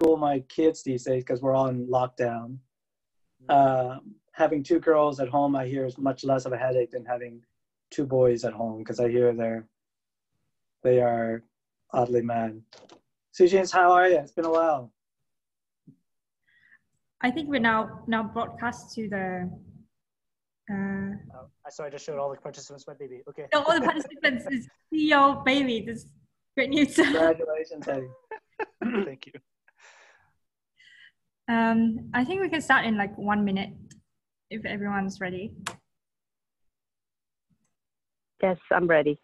homeschool my kids these days because we're all in lockdown. Uh, having two girls at home, I hear is much less of a headache than having two boys at home because I hear they're they are oddly mad. Sujins, how are you? It's been a while. I think we're now now broadcast to the. Uh, oh, sorry, I just showed all the participants my baby. Okay. No, all the participants is CEO baby. This great news. Congratulations, Eddie. Thank you. Um, I think we can start in like one minute if everyone's ready. Yes, I'm ready.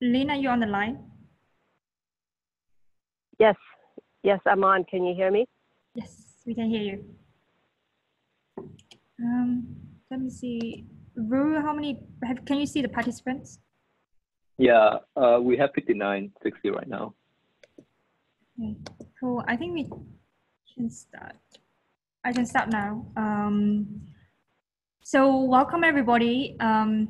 Lena, you on the line? Yes, yes, I'm on. Can you hear me? Yes, we can hear you. Um, let me see. Ru, how many, have, can you see the participants? Yeah, uh, we have 59, 60 right now. Okay, cool. I think we can start. I can start now. Um, so welcome everybody. Um,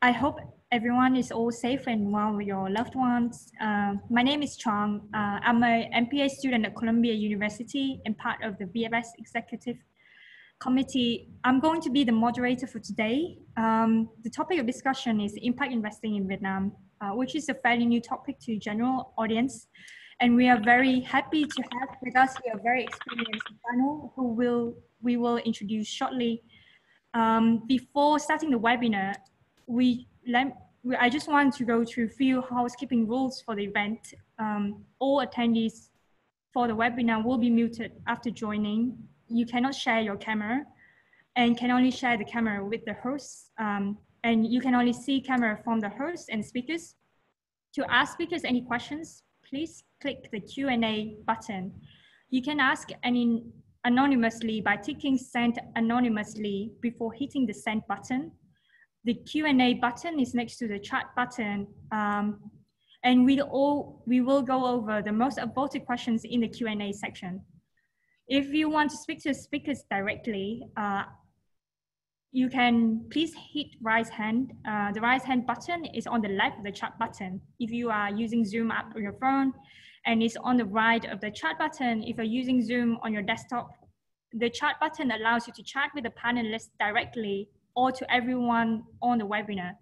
I hope everyone is all safe and well with your loved ones. Uh, my name is Chong. Uh, I'm a MPA student at Columbia University and part of the VFS Executive Committee. I'm going to be the moderator for today. Um, the topic of discussion is impact investing in Vietnam, uh, which is a fairly new topic to general audience. And we are very happy to have with us here a very experienced panel who will we will introduce shortly. Um, before starting the webinar, we let, I just want to go through a few housekeeping rules for the event. Um, all attendees for the webinar will be muted after joining. You cannot share your camera and can only share the camera with the host. Um, and you can only see camera from the host and speakers. To ask speakers any questions, please click the Q&A button. You can ask any anonymously by ticking send anonymously before hitting the send button. The Q&A button is next to the chat button. Um, and we all we will go over the most voted questions in the Q&A section. If you want to speak to speakers directly, uh, you can please hit raise hand. Uh, the raise hand button is on the left of the chat button. If you are using Zoom app on your phone, and it's on the right of the chat button. If you're using Zoom on your desktop, the chat button allows you to chat with the panelists directly or to everyone on the webinar.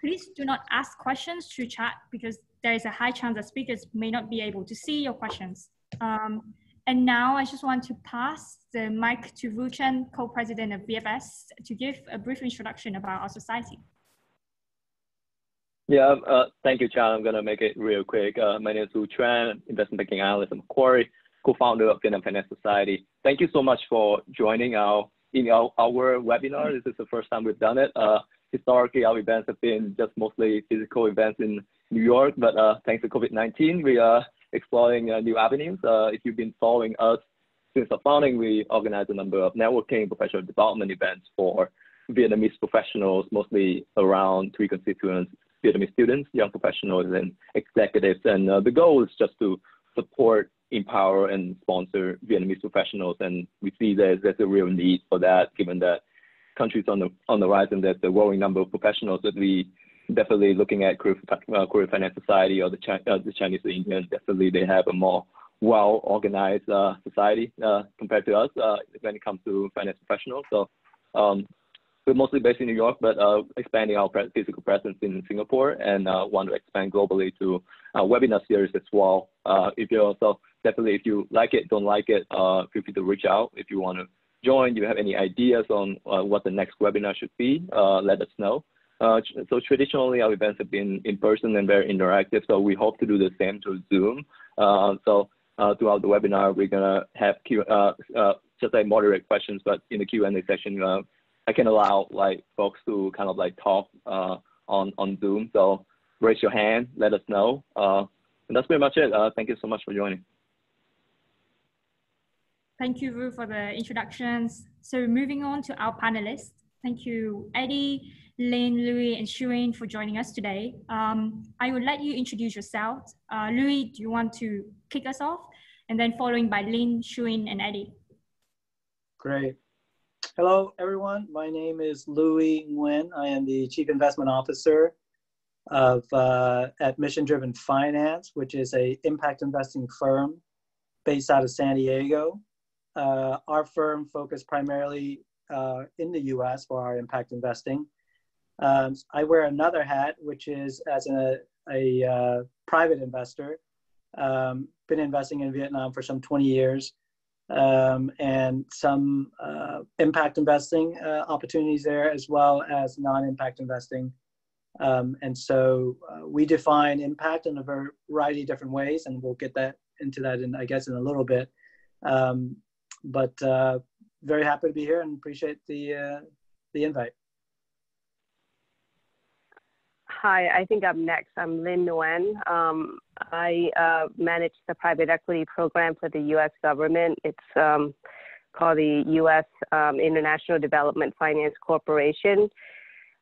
Please do not ask questions through chat because there is a high chance that speakers may not be able to see your questions. Um, and now I just want to pass the mic to Vu Chen, co-president of VFS, to give a brief introduction about our society. Yeah, uh, thank you, Chan. I'm going to make it real quick. Uh, my name is Vu Chen, investment banking analyst at Macquarie, co-founder of Vietnam Finance Society. Thank you so much for joining our in our, our webinar. This is the first time we've done it. Uh, historically, our events have been just mostly physical events in New York, but uh, thanks to COVID-19, we are exploring uh, new avenues. Uh, if you've been following us since our founding, we organize a number of networking, professional development events for Vietnamese professionals, mostly around three constituents, Vietnamese students, young professionals, and executives. And uh, the goal is just to support, empower, and sponsor Vietnamese professionals. And we see that there's a real need for that, given that countries on the on the rise and there's a growing number of professionals that we definitely looking at Korea, uh, Korea Finance Society or the, Chi uh, the Chinese Indians, definitely they have a more well organized uh, society uh, compared to us uh, when it comes to finance professionals. So um, we're mostly based in New York, but uh, expanding our physical presence in Singapore and uh, want to expand globally to a webinar series as well. Uh, if you also definitely, if you like it, don't like it, uh, feel free to reach out. If you want to join, you have any ideas on uh, what the next webinar should be, uh, let us know. So traditionally, our events have been in person and very interactive. So we hope to do the same to Zoom. so throughout the webinar, we're gonna have Q, just like moderate questions, but in the Q&A session, I can allow like folks to kind of like talk uh, on on Zoom. So raise your hand, let us know, uh, and that's pretty much it. Uh, thank you so much for joining. Thank you, Ru, for the introductions. So moving on to our panelists. Thank you, Eddie, Lynn, Louis, and Shuyin for joining us today. Um, I would let you introduce yourself. Uh, Louis, do you want to kick us off? And then following by Lynn, Shuyin, and Eddie. Great. hello, everyone. My name is Louis Nguyen. I am the Chief Investment Officer of uh, at Mission Driven Finance, which is a impact investing firm based out of San Diego. Uh, our firm focused primarily uh, in the U.S. for our impact investing. Um, I wear another hat, which is as a, a uh, private investor. Um, been investing in Vietnam for some 20 years um, and some uh, impact investing uh, opportunities there, as well as non-impact investing. Um, and so uh, we define impact in a variety of different ways, and we'll get that into that in, I guess, in a little bit. Um, but uh, very happy to be here and appreciate the uh, the invite. Hi, I think I'm next. I'm Lynn Nguyen. Um, I uh, manage the private equity program for the U.S. government. It's um, called the U.S. Um, International Development Finance Corporation.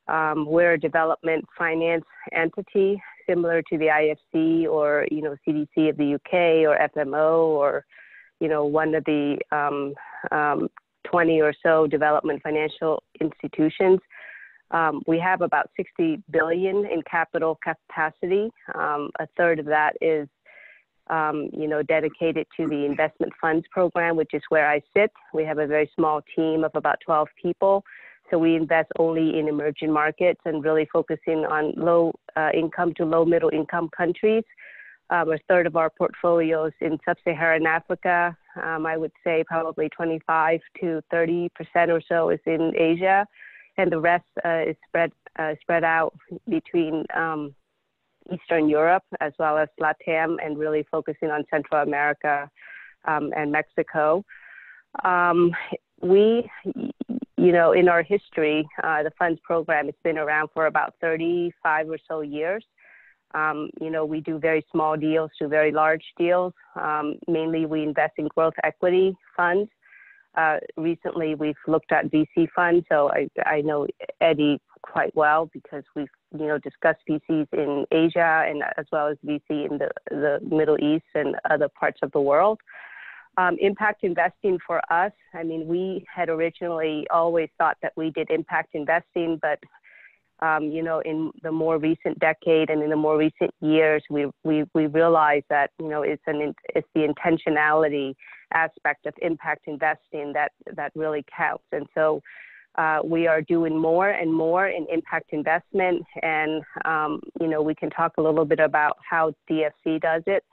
Um, we're a development finance entity similar to the IFC or you know CDC of the UK or FMO or you know one of the um, um, 20 or so development financial institutions. Um, we have about 60 billion in capital capacity. Um, a third of that is, um, you know, dedicated to the investment funds program, which is where I sit. We have a very small team of about 12 people. So we invest only in emerging markets and really focusing on low uh, income to low middle income countries. Um, a third of our portfolios in sub-Saharan Africa. Um, I would say probably 25 to 30 percent or so is in Asia and the rest uh, is spread uh, spread out between um, Eastern Europe as well as LATAM, and really focusing on Central America um, and Mexico. Um, we, you know, in our history, uh, the funds program has been around for about 35 or so years. Um, you know, we do very small deals to very large deals. Um, mainly, we invest in growth equity funds. Uh, recently, we've looked at VC funds, so I, I know Eddie quite well because we've you know discussed VCs in Asia and as well as VC in the, the Middle East and other parts of the world. Um, impact investing for us, I mean, we had originally always thought that we did impact investing, but um, you know, in the more recent decade and in the more recent years, we we we realized that you know it's an it's the intentionality aspect of impact investing that that really counts. And so uh, we are doing more and more in impact investment, and um, you know we can talk a little bit about how DFC does it.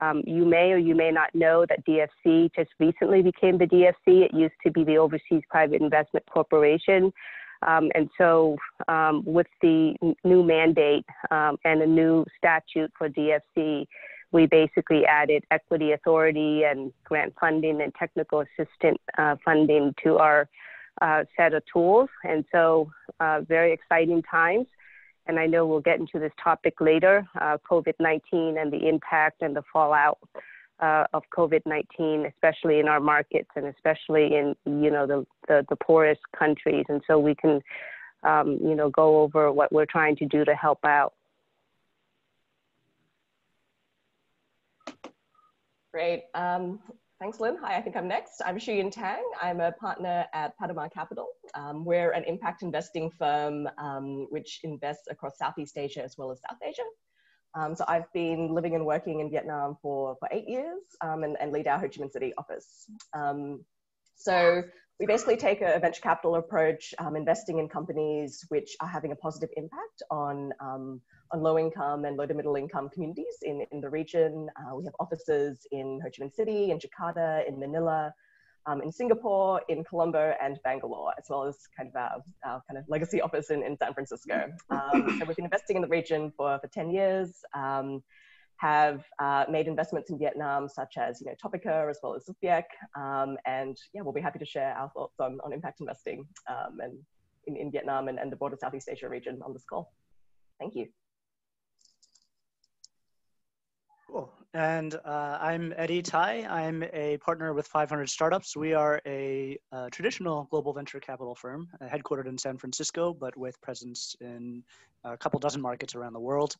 Um, you may or you may not know that DFC just recently became the DFC. It used to be the Overseas Private Investment Corporation. Um, and so, um, with the new mandate um, and a new statute for DFC, we basically added equity authority and grant funding and technical assistant uh, funding to our uh, set of tools. And so, uh, very exciting times. And I know we'll get into this topic later uh, COVID 19 and the impact and the fallout. Uh, of COVID-19, especially in our markets and especially in you know the, the, the poorest countries, and so we can um, you know go over what we're trying to do to help out. Great. Um, thanks, Lynn. Hi, I think I'm next. I'm Shuyin Tang. I'm a partner at Patamar Capital. Um, we're an impact investing firm um, which invests across Southeast Asia as well as South Asia. Um, so I've been living and working in Vietnam for, for eight years um, and, and lead our Ho Chi Minh City office. Um, so we basically take a venture capital approach, um, investing in companies which are having a positive impact on, um, on low income and low to middle income communities in, in the region. Uh, we have offices in Ho Chi Minh City, in Jakarta, in Manila, um, in Singapore, in Colombo, and Bangalore, as well as kind of our, our kind of legacy office in, in San Francisco. Um, so we've been investing in the region for, for 10 years. Have uh, made investments in Vietnam, such as you know Topica as well as JupViec, um, and yeah, we'll be happy to share our thoughts on, on impact investing um, and in, in Vietnam and, and the broader Southeast Asia region on this call. Thank you. Cool. And uh, I'm Eddie Thai. I'm a partner with 500 Startups. We are a uh, traditional global venture capital firm, uh, headquartered in San Francisco, but with presence in a couple dozen markets around the world.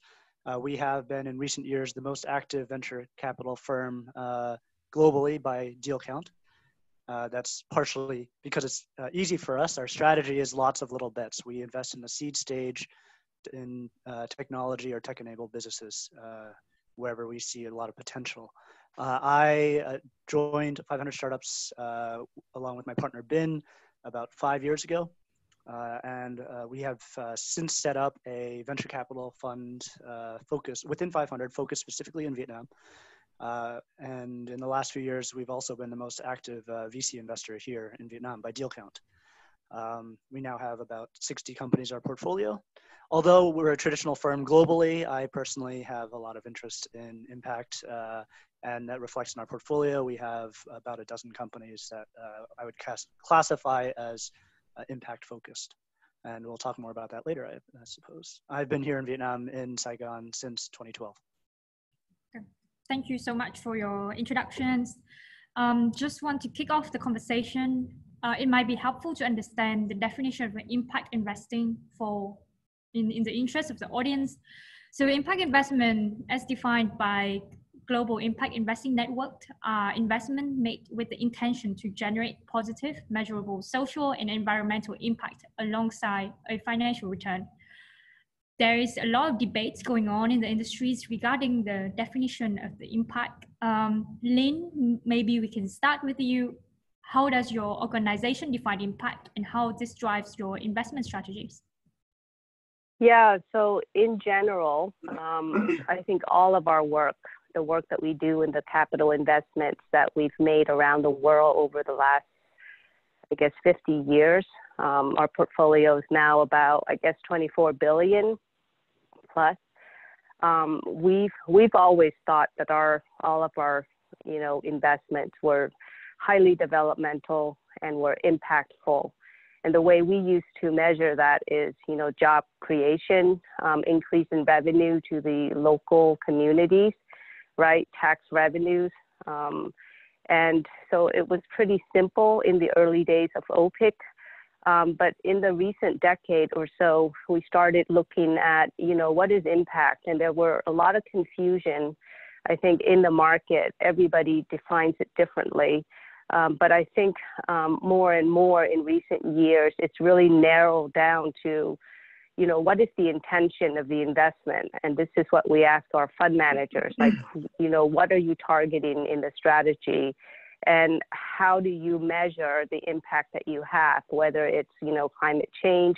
Uh, we have been in recent years the most active venture capital firm uh, globally by deal count. Uh, that's partially because it's uh, easy for us. Our strategy is lots of little bets. We invest in the seed stage in uh, technology or tech-enabled businesses uh, wherever we see a lot of potential. I joined 500 Startups along with my partner Binh about five years ago. Uh, and uh, we have uh, since set up a venture capital fund focus within 500, focused specifically in Vietnam. and in the last few years, we've also been the most active VC investor here in Vietnam by deal count. Um, we now have about 60 companies in our portfolio. Although we're a traditional firm globally, I personally have a lot of interest in impact, uh, and that reflects in our portfolio. We have about a dozen companies that uh, I would classify as uh, impact focused. And we'll talk more about that later, I, I, suppose. I've been here in Vietnam, in Saigon, since 2012. Okay. Thank you so much for your introductions. Um, just want to kick off the conversation. Uh, it might be helpful to understand the definition of impact investing for in, in the interest of the audience. So impact investment as defined by global impact investing network are investment made with the intention to generate positive, measurable social and environmental impact alongside a financial return. There is a lot of debates going on in the industries regarding the definition of the impact. Um, Lynn, maybe we can start with you. How does your organization define impact and how this drives your investment strategies? Yeah, so in general, um, I think all of our work the work that we do and the capital investments that we've made around the world over the last, I guess, 50 years. Um, our portfolio is now about, I guess, 24 billion plus. Um, we've we've always thought that our all of our you know investments were highly developmental and were impactful. And the way we used to measure that is, you know, job creation, um, increase in revenue to the local communities, right? Tax revenues. Um, and so it was pretty simple in the early days of OPIC. Um, but in the recent decade or so, we started looking at, you know, what is impact? And there were a lot of confusion, I think, in the market. Everybody defines it differently. Um, but I think um, more and more in recent years, it's really narrowed down to you know, what is the intention of the investment? And this is what we ask our fund managers, like, you know, what are you targeting in the strategy? And how do you measure the impact that you have, whether it's, you know, climate change,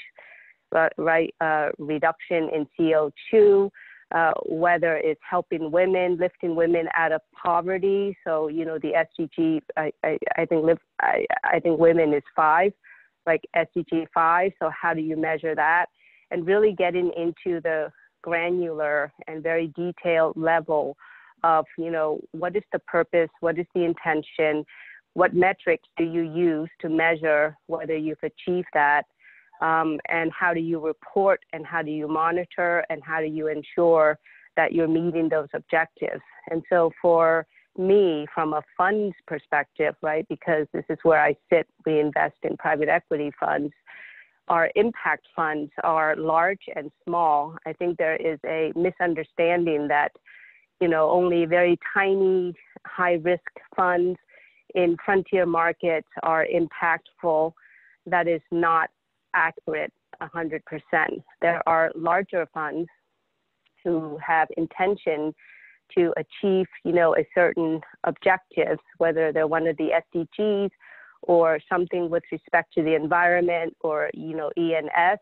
uh, right, uh, reduction in CO2, uh, whether it's helping women, lifting women out of poverty. So, you know, the SDG, I, I, I think, live, I, I think women is five, like SDG five. So how do you measure that? And really getting into the granular and very detailed level of, you know, what is the purpose, what is the intention, what metrics do you use to measure whether you've achieved that, um, and how do you report and how do you monitor and how do you ensure that you're meeting those objectives. And so for me, from a funds perspective, right, because this is where I sit, we invest in private equity funds our impact funds are large and small. I think there is a misunderstanding that, you know, only very tiny high risk funds in frontier markets are impactful. That is not accurate 100%. There are larger funds who have intention to achieve, you know, a certain objectives, whether they're one of the SDGs or something with respect to the environment or you know ENS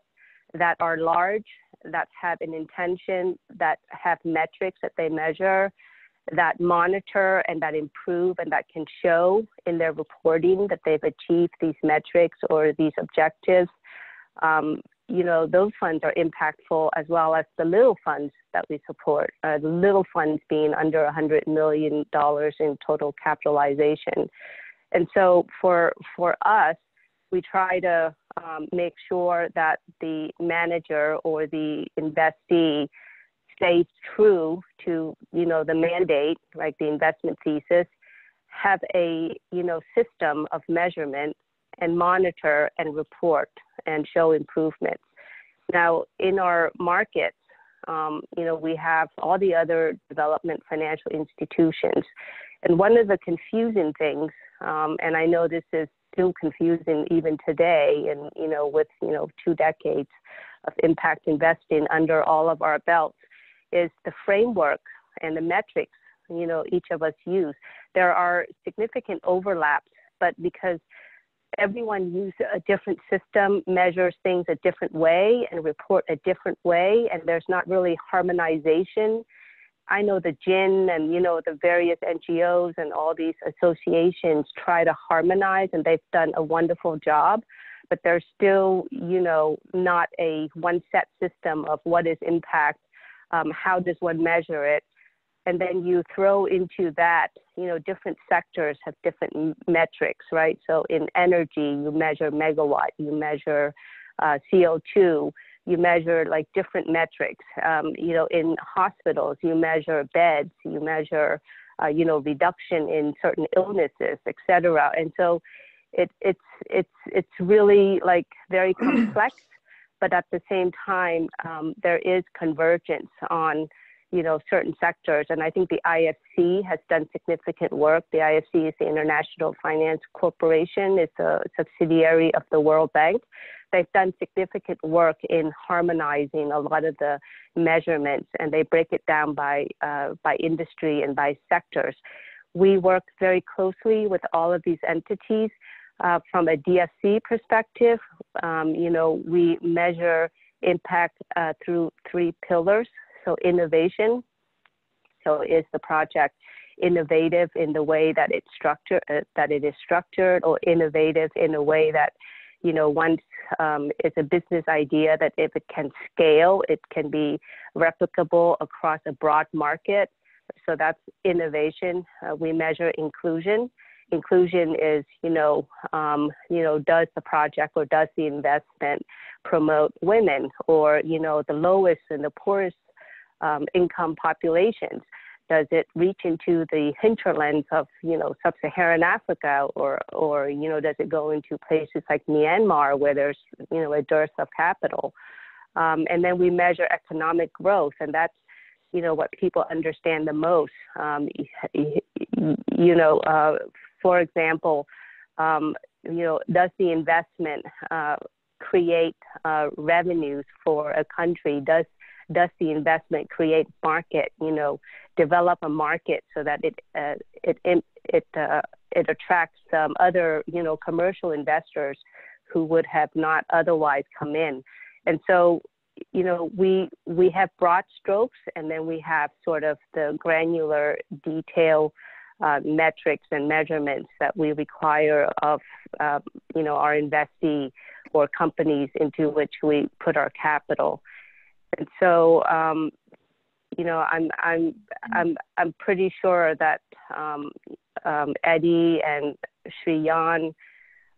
that are large, that have an intention, that have metrics that they measure, that monitor and that improve and that can show in their reporting that they've achieved these metrics or these objectives. Um, you know, those funds are impactful as well as the little funds that we support, uh, the little funds being under $100 million in total capitalization. And so for, for us, we try to um, make sure that the manager or the investee stays true to, you know, the mandate, like the investment thesis, have a, you know, system of measurement and monitor and report and show improvements. Now, in our markets, um, you know, we have all the other development financial institutions. And one of the confusing things Um, and I know this is still confusing even today, and you know, with you know two decades of impact investing under all of our belts, is the framework and the metrics you know each of us use. There are significant overlaps, but because everyone uses a different system, measures things a different way, and report a different way, and there's not really harmonization. I know the GIIN and you know the various NGOs and all these associations try to harmonize, and they've done a wonderful job. But there's still, you know, not a one set system of what is impact, um, how does one measure it, and then you throw into that, you know, different sectors have different metrics, right? So in energy, you measure megawatt, you measure uh, CO2, you measure like different metrics. Um, you know, in hospitals, you measure beds, you measure, uh, you know, reduction in certain illnesses, et cetera. And so it, it's, it's, it's really like very complex, but at the same time, um, there is convergence on you know, certain sectors. And I think the IFC has done significant work. The IFC is the International Finance Corporation. It's a subsidiary of the World Bank. They've done significant work in harmonizing a lot of the measurements, and they break it down by uh, by industry and by sectors. We work very closely with all of these entities. Uh, from a DFC perspective, um, you know, we measure impact uh, through three pillars. So innovation. So is the project innovative in the way that it's structured, uh, that it is structured, or innovative in a way that, you know, once um, it's a business idea that if it can scale, it can be replicable across a broad market. So that's innovation. Uh, we measure inclusion. Inclusion is, you know, um, you know, does the project or does the investment promote women or, you know, the lowest and the poorest um, income populations? Does it reach into the hinterlands of, you know, sub-Saharan Africa, or, or you know, does it go into places like Myanmar where there's, you know, a dearth of capital? Um, and then we measure economic growth, and that's, you know, what people understand the most. Um, you know, uh, for example, um, you know, does the investment uh, create uh, revenues for a country? Does does the investment create market? You know, develop a market so that it uh, it it uh, it attracts um, other you know commercial investors who would have not otherwise come in. And so, you know, we we have broad strokes, and then we have sort of the granular detail. Uh, metrics and measurements that we require of um, you know our investee or companies into which we put our capital. And so, um, you know, I'm I'm I'm I'm pretty sure that um, um, Eddie and Sri Yan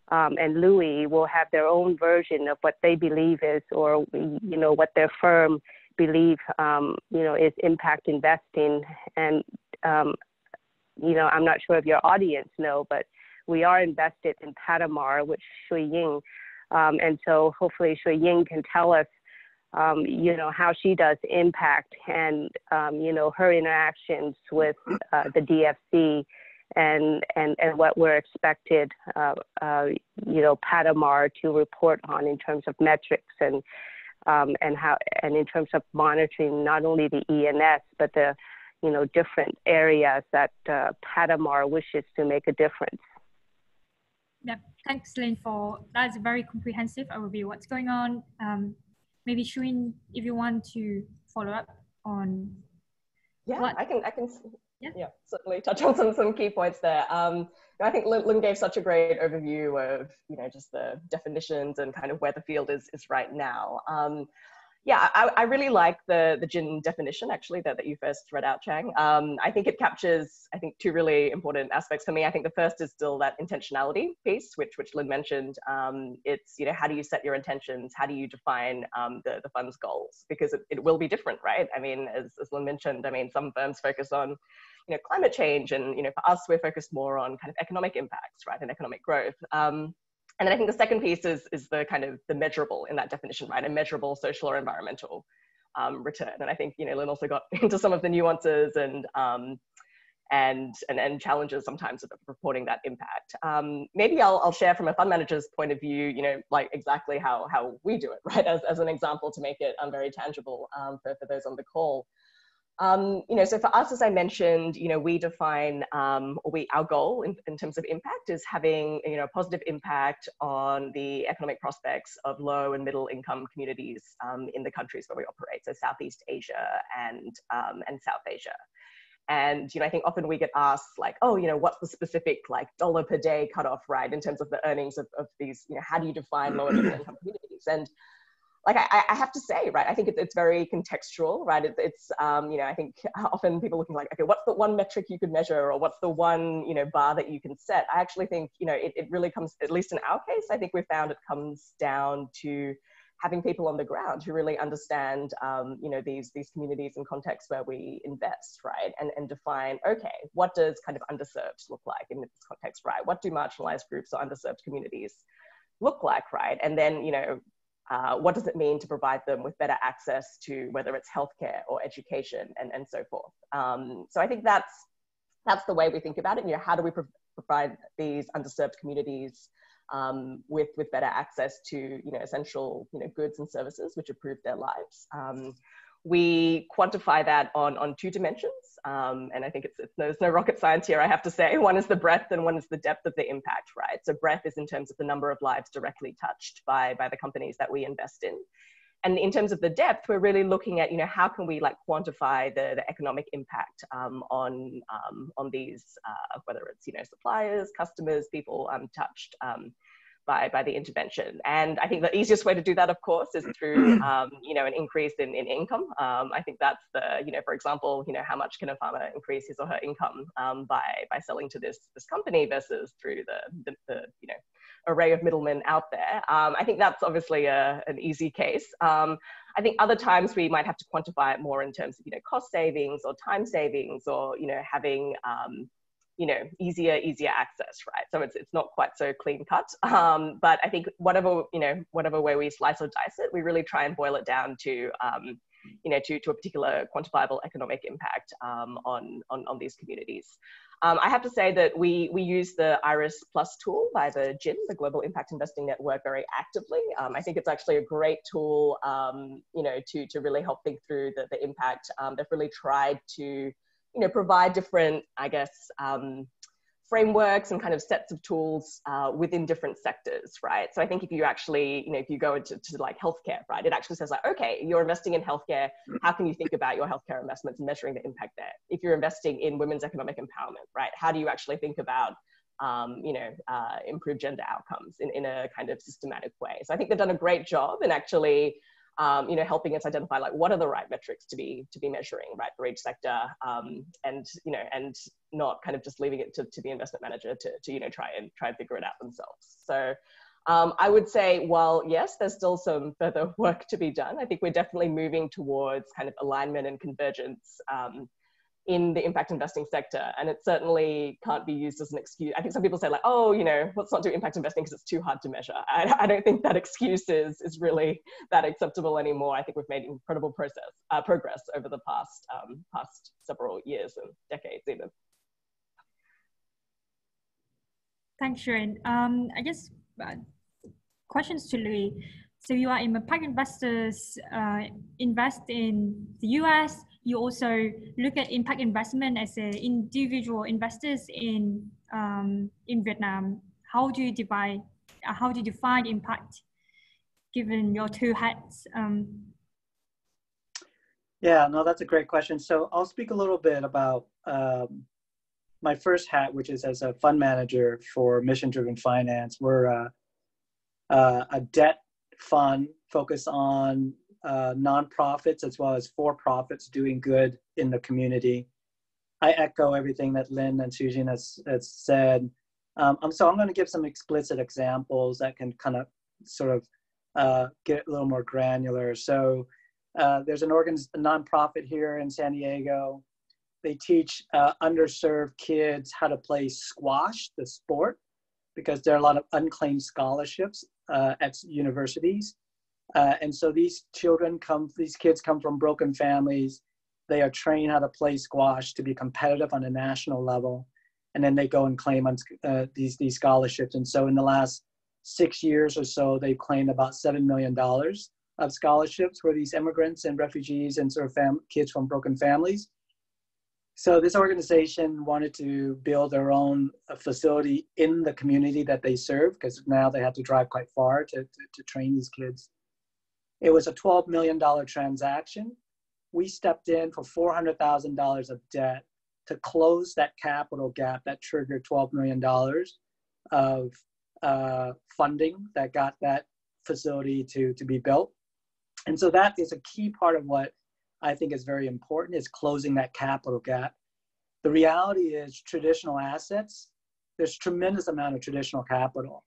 um, and Louis will have their own version of what they believe is, or you know, what their firm believe, um, you know, is impact investing. And um, you know, I'm not sure if your audience know, but we are invested in Patamar, which Shuyin. Um, and so hopefully Shuyin can tell us um, you know, how she does impact and, um, you know, her interactions with uh, the DFC and, and, and what we're expected, uh, uh, you know, Patamar to report on in terms of metrics and, um, and how, and in terms of monitoring not only the ENS, but the, you know, different areas that uh, Patamar wishes to make a difference. Yeah, thanks, Lynn, for that's a very comprehensive overview. What's going on um, maybe Shuyin, if you want to follow up on. Yeah, what... I can. I can. Yeah. yeah, certainly touch on some some key points there. Um, I think Lynn gave such a great overview of you know just the definitions and kind of where the field is is right now. Um, yeah, I, I, really like the the GIIN definition actually that, that you first read out, Chang. Um, I think it captures, I think, two really important aspects for me. I think the first is still that intentionality piece, which which Lynn mentioned. Um, it's you know how do you set your intentions? How do you define um, the the fund's goals? Because it, it will be different, right? I mean, as as Lynn mentioned, I mean some firms focus on you know climate change, and you know for us we're focused more on kind of economic impacts, right, and economic growth. Um, and then I think the second piece is, is the kind of the measurable in that definition, right? A measurable social or environmental um, return. And I think, you know, Lynn also got into some of the nuances and, um, and, and, and challenges sometimes of reporting that impact. Um, maybe I'll, I'll share from a fund manager's point of view, you know, like exactly how, how we do it, right, as, as an example to make it um, very tangible um, for, for those on the call. Um, you know, so for us, as I mentioned, you know, we define, um, we, our goal in, in terms of impact is having, you know, a positive impact on the economic prospects of low and middle income communities um, in the countries where we operate, so Southeast Asia and, um, and South Asia. And, you know, I think often we get asked like, oh, you know, what's the specific like dollar per day cutoff, right, in terms of the earnings of, of these, you know, how do you define low and middle income communities? And like I, I, have to say, right, I think it's, it's very contextual, right? It, it's, um, you know, I think often people looking like, okay, what's the one metric you could measure or what's the one, you know, bar that you can set? I actually think, you know, it, it really comes, at least in our case, I think we found it comes down to having people on the ground who really understand, um, you know, these, these communities and contexts where we invest, right? And, and define, okay, what does kind of underserved look like in this context, right? What do marginalized groups or underserved communities look like, right? And then, you know, uh, what does it mean to provide them with better access to whether it's healthcare or education and, and so forth. Um, so I think that's, that's the way we think about it. You know, how do we pro provide these underserved communities um, with, with better access to, you know, essential, you know, goods and services which improve their lives. Um, we quantify that on, on two dimensions. Um, and I think it's, it's, there's no rocket science here, I have to say. One is the breadth and one is the depth of the impact, right? So breadth is in terms of the number of lives directly touched by, by the companies that we invest in. And in terms of the depth, we're really looking at, you know, how can we like quantify the, the economic impact um, on, um, on these, uh, whether it's, you know, suppliers, customers, people um, touched um, by, by the intervention. And I think the easiest way to do that, of course, is through, um, you know, an increase in, in income. Um, I think that's the, you know, for example, you know, how much can a farmer increase his or her income um, by, by selling to this, this company versus through the, the, the you know, array of middlemen out there. Um, I think that's obviously a, an easy case. Um, I think other times we might have to quantify it more in terms of, you know, cost savings or time savings or, you know, having, um, you know easier easier access right so it's, it's not quite so clean cut um, but i think whatever you know whatever way we slice or dice it we really try and boil it down to um, you know to, to a particular quantifiable economic impact um, on, on on these communities um, I have to say that we, we use the IRIS Plus tool by the GIIN, the Global Impact Investing Network, very actively. Um, I think it's actually a great tool, um, you know, to, to really help think through the, the impact. They've really tried to you know, provide different, I guess, um, frameworks and kind of sets of tools uh, within different sectors, right? So I think if you actually, you know, if you go into to like healthcare, right, it actually says like, okay, you're investing in healthcare. How can you think about your healthcare investments and measuring the impact there? If you're investing in women's economic empowerment, right, how do you actually think about um, you know, uh, gender outcomes in, in a kind of systematic way. So I think they've done a great job in actually um, you know, helping us identify like what are the right metrics to be to be measuring, right, for each sector, um, and you know, and not kind of just leaving it to, to the investment manager to, to you know try and try and figure it out themselves. So. Um, I would say, while yes, there's still some further work to be done, I think we're definitely moving towards kind of alignment and convergence um, in the impact investing sector. And it certainly can't be used as an excuse. I think some people say like, oh, you know, let's not do impact investing because it's too hard to measure. I, I, don't think that excuse is, is really that acceptable anymore. I think we've made incredible process, uh, progress over the past, um, past several years and decades even. Thanks, Sharon. Um, I guess uh, questions to Louis. So you are impact investors, uh, invest in the US, you also look at impact investment as a individual investors in um, in Vietnam. How do you divide? Uh, how do you define impact, given your two hats? Um, yeah, no, that's a great question. So I'll speak a little bit about um, my first hat, which is as a fund manager for Mission Driven Finance. We're uh, uh, a debt fund focused on uh, nonprofits as well as for profits doing good in the community. I echo everything that Lynn and Susan has, has said. Um, um so I'm going to give some explicit examples that can kind of sort of uh, get a little more granular. So uh, there's an organ, a nonprofit here in San Diego. They teach uh, underserved kids how to play squash, the sport, because there are a lot of unclaimed scholarships uh, at universities. Uh, and so these children come, these kids come from broken families. They are trained how to play squash to be competitive on a national level, and then they go and claim on uh, these these scholarships. And so, in the last six years or so, they've claimed about seven million dollars of scholarships for these immigrants and refugees and sort of fam- kids from broken families. So this organization wanted to build their own uh, facility in the community that they serve because now they have to drive quite far to, to, to train these kids. It was a $12 million transaction. We stepped in for $400,000 of debt to close that capital gap that triggered $12 million of uh, funding that got that facility to, to be built. And so that is a key part of what I think is very important is closing that capital gap. The reality is traditional assets, there's tremendous amount of traditional capital.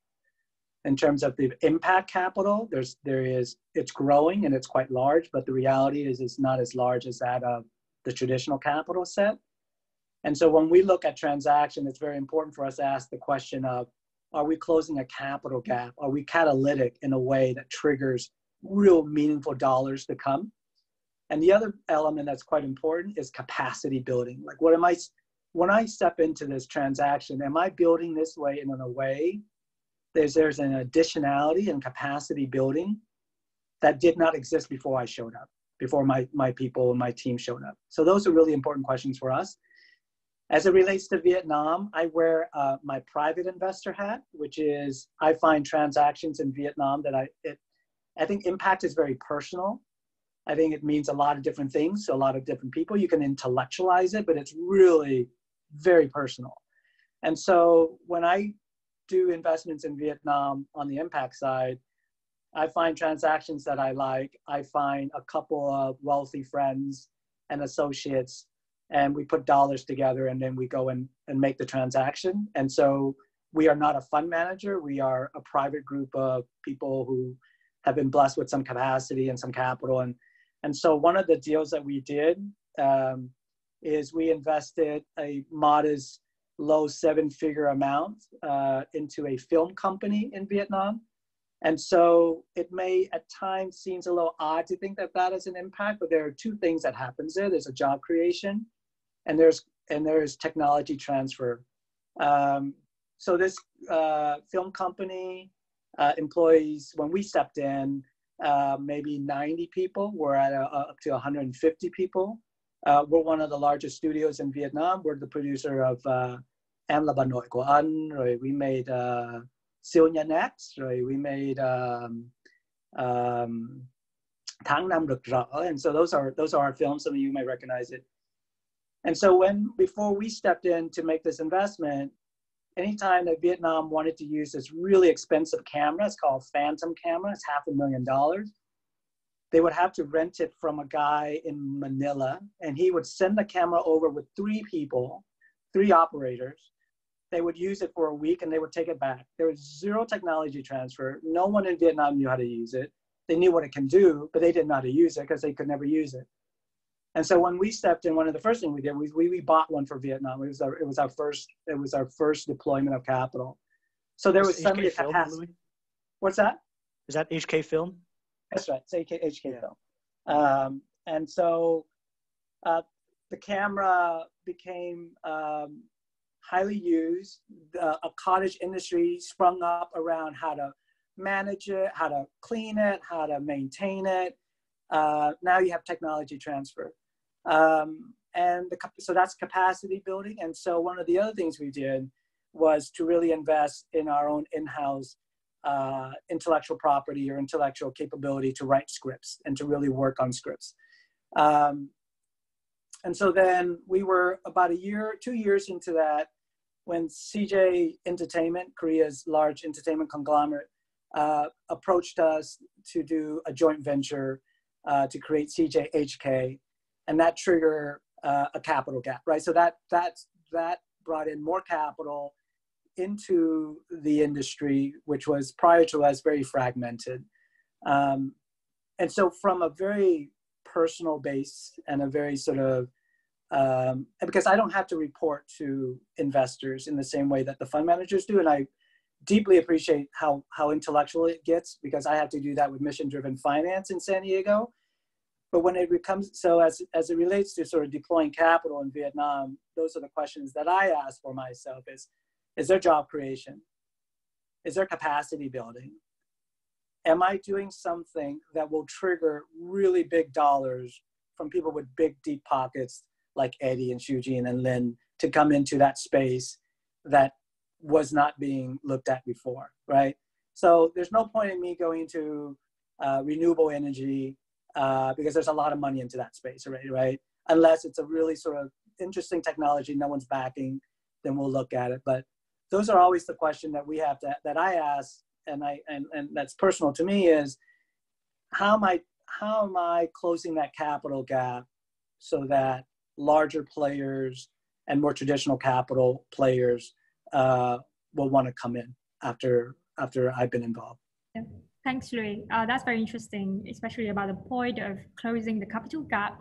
In terms of the impact capital, there's there is it's growing and it's quite large, but the reality is it's not as large as that of the traditional capital set. And so when we look at transaction, it's very important for us to ask the question of are we closing a capital gap? Are we catalytic in a way that triggers real meaningful dollars to come? And the other element that's quite important is capacity building. Like, what am I, when I step into this transaction, am I building this way in a way there's, there's an additionality and capacity building that did not exist before I showed up, before my, my people and my team showed up. So those are really important questions for us. As it relates to Vietnam, I wear uh, my private investor hat, which is I find transactions in Vietnam that I, it, I think impact is very personal. I think it means a lot of different things to a lot of different people. You can intellectualize it, but it's really very personal. And so when I do investments in Vietnam on the impact side, I find transactions that I like. I find a couple of wealthy friends and associates, and we put dollars together and then we go and, and make the transaction. And so we are not a fund manager, we are a private group of people who have been blessed with some capacity and some capital and and so one of the deals that we did um, is we invested a modest low seven figure amount uh, into a film company in Vietnam. And so it may at times seems a little odd to think that that is an impact, but there are two things that happens there. There's a job creation and there's, and there's technology transfer. Um, so this uh, film company uh, employees, when we stepped in, uh, maybe 90 people. We're at a, up to 150 people. Uh, we're one of the largest studios in Vietnam. We're the producer of uh, Em là bà nội của rồi we made uh, Siêu Nhân X, we made um, um, Tháng Năm Rực Rỡ, and so those are those are our films. Some of you might recognize it. And so when before we stepped in to make this investment, anytime that Vietnam wanted to use this really expensive camera, it's called Phantom camera, it's half a million dollars. They would have to rent it from a guy in Manila, and he would send the camera over with three people, three operators. They would use it for a week and they would take it back. There was zero technology transfer. No one in Vietnam knew how to use it. They knew what it can do, but they didn't know how to use it because they could never use it. And so when we stepped in, one of the first things we did was we, we bought one for Vietnam. It was our it was our first it was our first deployment of capital. So there was suddenly a capacity. What's that? Is that HK Film? That's right. It's HK, HK. Film. Um, and so uh, the camera became um, highly used. The, a cottage industry sprung up around how to manage it, how to clean it, how to maintain it. Uh, now you have technology transfer. Um, and the, so that's capacity building. And so one of the other things we did was to really invest in our own in-house uh, intellectual property or intellectual capability to write scripts and to really work on scripts. Um, and so then we were about a year, two years into that when CJ Entertainment, Korea's large entertainment conglomerate, uh, approached us to do a joint venture uh, to create CJHK and that triggered uh, a capital gap, right? So that that that brought in more capital into the industry, which was prior to us very fragmented. Um, and so, from a very personal base and a very sort of um, because I don't have to report to investors in the same way that the fund managers do, and I deeply appreciate how how intellectual it gets because I have to do that with mission driven finance in San Diego but when it becomes so as as it relates to sort of deploying capital in Vietnam, those are the questions that I ask for myself: is is there job creation? Is there capacity building? Am I doing something that will trigger really big dollars from people with big deep pockets like Eddie and Shuyin and Lynn to come into that space that was not being looked at before, right? So there's no point in me going to uh, renewable energy uh, because there's a lot of money into that space already, right? Unless it's a really sort of interesting technology, no one's backing, then we'll look at it. But those are always the question that we have to that I ask, and I and and that's personal to me is how am I how am I closing that capital gap so that larger players and more traditional capital players uh, will want to come in after after I've been involved. Yeah. Thanks, Louis. Uh, that's very interesting, especially about the point of closing the capital gap.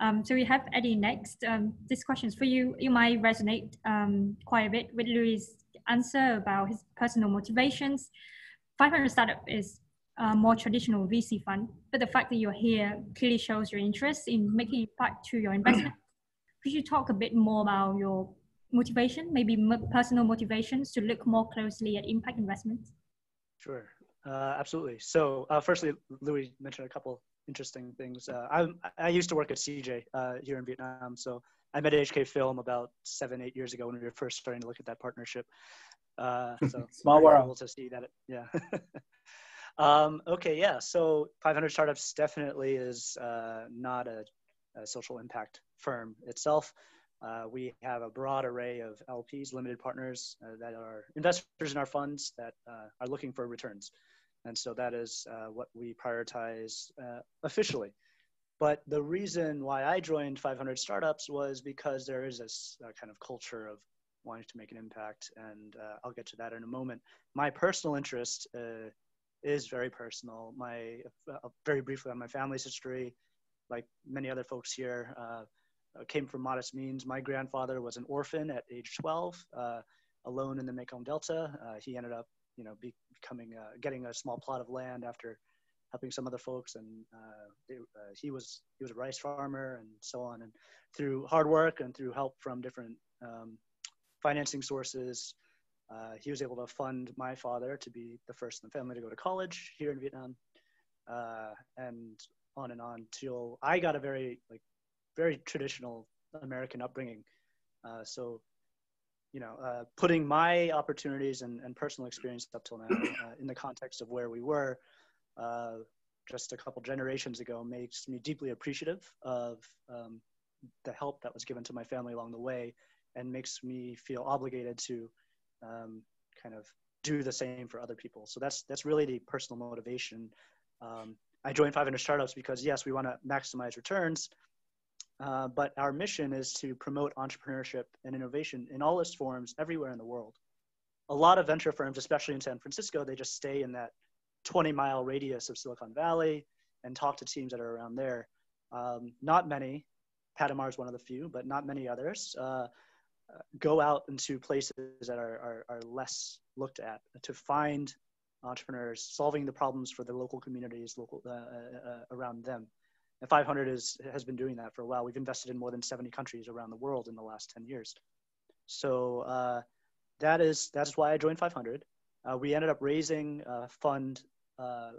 Um, so we have Eddie next. Um, this question is for you. You might resonate um, quite a bit with Louis' answer about his personal motivations. 500 Startup is a more traditional VC fund, but the fact that you're here clearly shows your interest in making impact to your investment. Could you talk a bit more about your motivation, maybe personal motivations to look more closely at impact investments? Sure, uh, absolutely. So, uh, firstly, Louis mentioned a couple interesting things. Uh, I, I used to work at CJ uh, here in Vietnam, so I met HK Film about seven, eight years ago when we were first starting to look at that partnership. Uh, so small world to see that. It, yeah. um, okay, yeah. So 500 Startups definitely is uh, not a, a, social impact firm itself. Uh, we have a broad array of LPs, limited partners, uh, that are investors in our funds that uh, are looking for returns. And so that is uh, what we prioritize uh, officially. But the reason why I joined 500 Startups was because there is this kind of culture of wanting to make an impact. And I'll get to that in a moment. My personal interest is very personal. My, very briefly on my family's history, like many other folks here, uh, came from modest means. My grandfather was an orphan at age 12, uh, alone in the Mekong Delta. Uh, he ended up, you know, becoming uh, getting a small plot of land after helping some other folks, and uh, uh, he was he was a rice farmer and so on. And through hard work and through help from different um, financing sources, he was able to fund my father to be the first in the family to go to college here in Vietnam, and on and on till I got a very like very traditional American upbringing. Uh, so, you know, uh, putting my opportunities and, and, personal experience up till now uh, in the context of where we were uh, just a couple generations ago makes me deeply appreciative of um, the help that was given to my family along the way and makes me feel obligated to um, kind of do the same for other people. So that's that's really the personal motivation. Um, I joined 500 startups because yes, we want to maximize returns, uh, but our mission is to promote entrepreneurship and innovation in all its forms everywhere in the world. A lot of venture firms, especially in San Francisco, they just stay in that 20 mile radius of Silicon Valley and talk to teams that are around there. Um, not many, Patamar is one of the few, but not many others, uh, go out into places that are, are, are less looked at to find entrepreneurs solving the problems for the local communities local uh, uh, uh around them and 500 is, has been doing that for a while. We've invested in more than 70 countries around the world in the last 10 years. So uh, that is that's why I joined 500. Uh, we ended up raising a fund uh,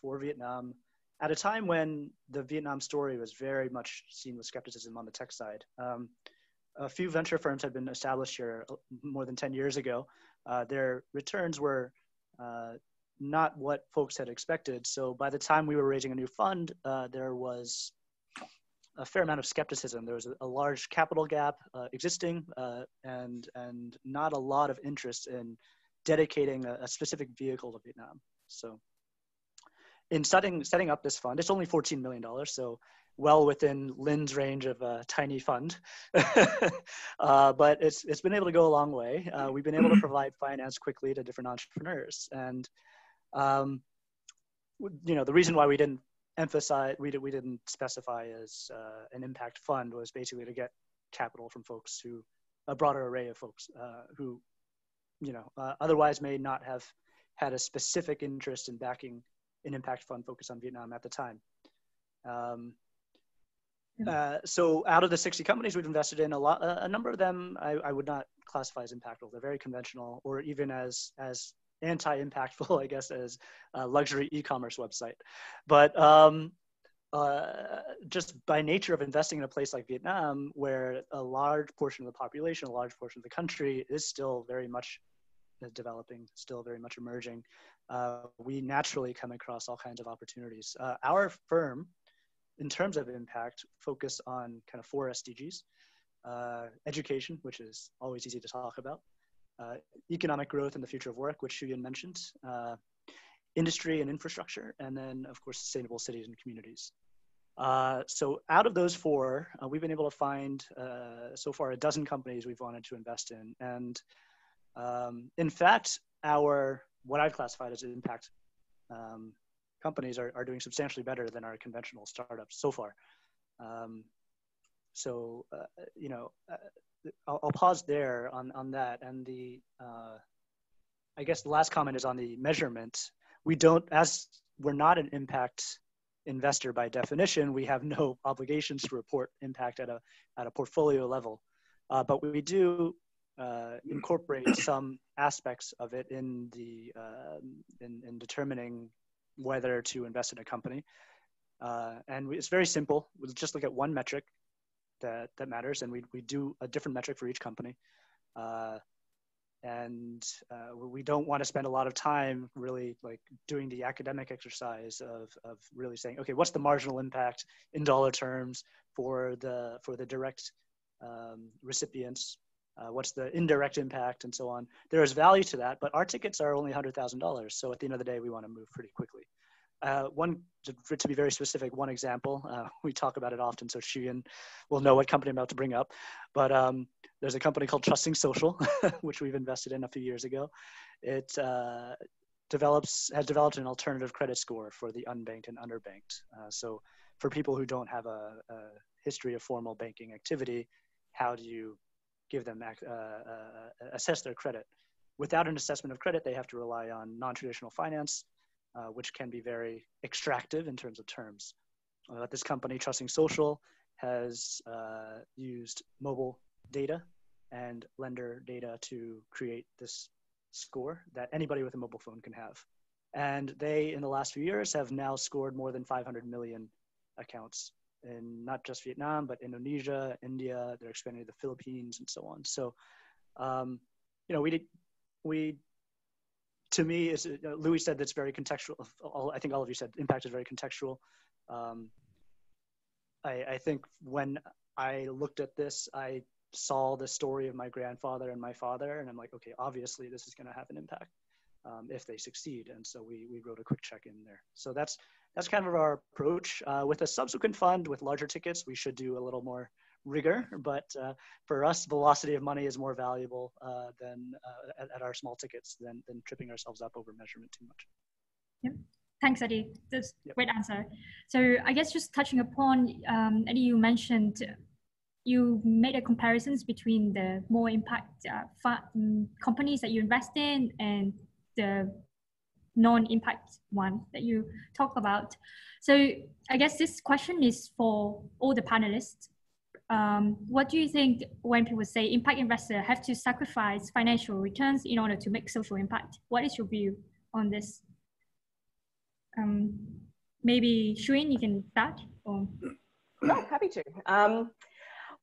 for Vietnam at a time when the Vietnam story was very much seen with skepticism on the tech side. Um, a few venture firms had been established here uh, more than 10 years ago. Uh, their returns were uh, not what folks had expected. So by the time we were raising a new fund, uh, there was a fair amount of skepticism. There was a, a large capital gap uh, existing, uh, and and not a lot of interest in dedicating a, a, specific vehicle to Vietnam. So, in setting setting up this fund, it's only fourteen million dollars, so well within Lynn's range of a tiny fund. uh, but it's it's been able to go a long way. Uh, we've been able to provide finance quickly to different entrepreneurs, and um, you know, the reason why we didn't emphasize, we, did, we didn't specify as uh, an impact fund was basically to get capital from folks who, a broader array of folks uh, who, you know, uh, otherwise may not have had a specific interest in backing an impact fund focused on Vietnam at the time. Um, Uh, so out of the 60 companies we've invested in, a lot, a number of them I, I would not classify as impactful. They're very conventional, or even as as anti-impactful, I guess, as a luxury e-commerce website. But um, uh, just by nature of investing in a place like Vietnam, where a large portion of the population, a large portion of the country is still very much developing, still very much emerging, uh, we naturally come across all kinds of opportunities. Uh, our firm, in terms of impact, focus on kind of four SDGs. Uh, education, which is always easy to talk about, uh, economic growth and the future of work, which Shuyin mentioned, uh, industry and infrastructure, and then of course sustainable cities and communities. Uh, so out of those four, uh, we've been able to find uh, so far a dozen companies we've wanted to invest in. And um, in fact, our, what I've classified as impact um, companies are, are doing substantially better than our conventional startups so far. Um, so, uh, you know, uh, I'll, I'll, pause there on, on that. And the, I guess the last comment is on the measurement we don't, as we're not an impact investor by definition, we have no obligations to report impact at a, at a portfolio level. Uh, but we do uh, incorporate some aspects of it in the uh, in, in, determining whether to invest in a company. Uh, and we, it's very simple. We'll just look at one metric that that matters, and we we do a different metric for each company. Uh, and uh, we don't want to spend a lot of time really like doing the academic exercise of, of really saying okay what's the marginal impact in dollar terms for the for the direct um, recipients uh, what's the indirect impact and so on there is value to that but our tickets are only $100000 so at the end of the day we want to move pretty quickly uh, one to, to, be very specific, one example. Uh, we talk about it often, so Shuyin will know what company I'm about to bring up. But um, there's a company called Trusting Social, which we've invested in a few years ago. It uh, develops has developed an alternative credit score for the unbanked and underbanked. Uh, so for people who don't have a, a, history of formal banking activity, how do you give them uh, uh, assess their credit? Without an assessment of credit, they have to rely on non-traditional finance, uh, which can be very extractive in terms of terms. This company, Trusting Social, has used mobile data and lender data to create this score that anybody with a mobile phone can have. And they, in the last few years, have now scored more than 500 million accounts in not just Vietnam, but Indonesia, India. They're expanding to the Philippines and so on. So, um, you know, we did, we, to me, is uh, Louis said that's very contextual. All, I think all of you said impact is very contextual. Um, I, I think when I looked at this, I saw the story of my grandfather and my father, and I'm like, okay, obviously this is going to have an impact um, if they succeed. And so we we wrote a quick check in there. So that's that's kind of our approach. Uh, with a subsequent fund with larger tickets, we should do a little more rigor. But uh, for us, velocity of money is more valuable uh, than uh, at, at, our small tickets than than tripping ourselves up over measurement too much. Yep. Thanks, Eddie. That's yep. great answer. So I guess just touching upon, um, Eddie, you mentioned you made a comparisons between the more impact uh, companies that you invest in and the non-impact one that you talk about. So I guess this question is for all the panelists. Um, what do you think when people say impact investor have to sacrifice financial returns in order to make social impact? What is your view on this? Um, maybe Shuyin, you can start. Or... Happy to. Um,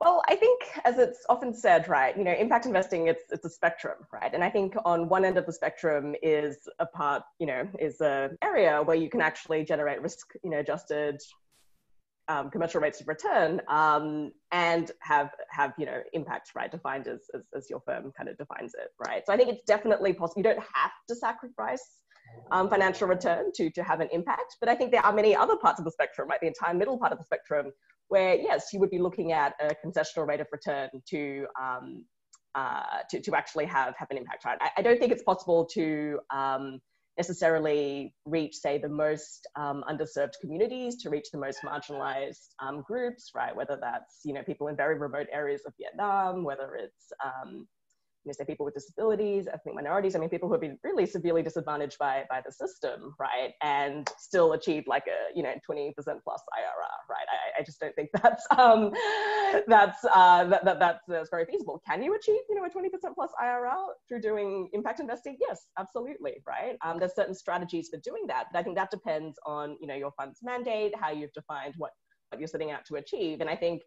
well, I think as it's often said, right, you know, impact investing, it's, it's a spectrum, right? And I think on one end of the spectrum is a part, you know, is an area where you can actually generate risk, you know, adjusted um, commercial rates of return um, and have, have, you know, impact, right, defined as, as, as your firm kind of defines it, right? So I think it's definitely possible. You don't have to sacrifice um, financial return to, to have an impact. But I think there are many other parts of the spectrum, right? The entire middle part of the spectrum, where yes, you would be looking at a concessional rate of return to um, uh, to, to actually have, have an impact, right? I, I don't think it's possible to um, necessarily reach, say, the most um, underserved communities, to reach the most marginalized um, groups, right? Whether that's, you know, people in very remote areas of Vietnam, whether it's, um, you know, say people with disabilities, ethnic minorities, I mean, people who have been really severely disadvantaged by, by the system, right? And still achieve like a, you know, 20% plus IRR, right? I, I just don't think that's, um, that's, uh, that, that, that's, that's very feasible. Can you achieve, you know, a 20% plus IRR through doing impact investing? Yes, absolutely, right? Um, there's certain strategies for doing that, but I think that depends on, you know, your fund's mandate, how you've defined what, what you're setting out to achieve. And I think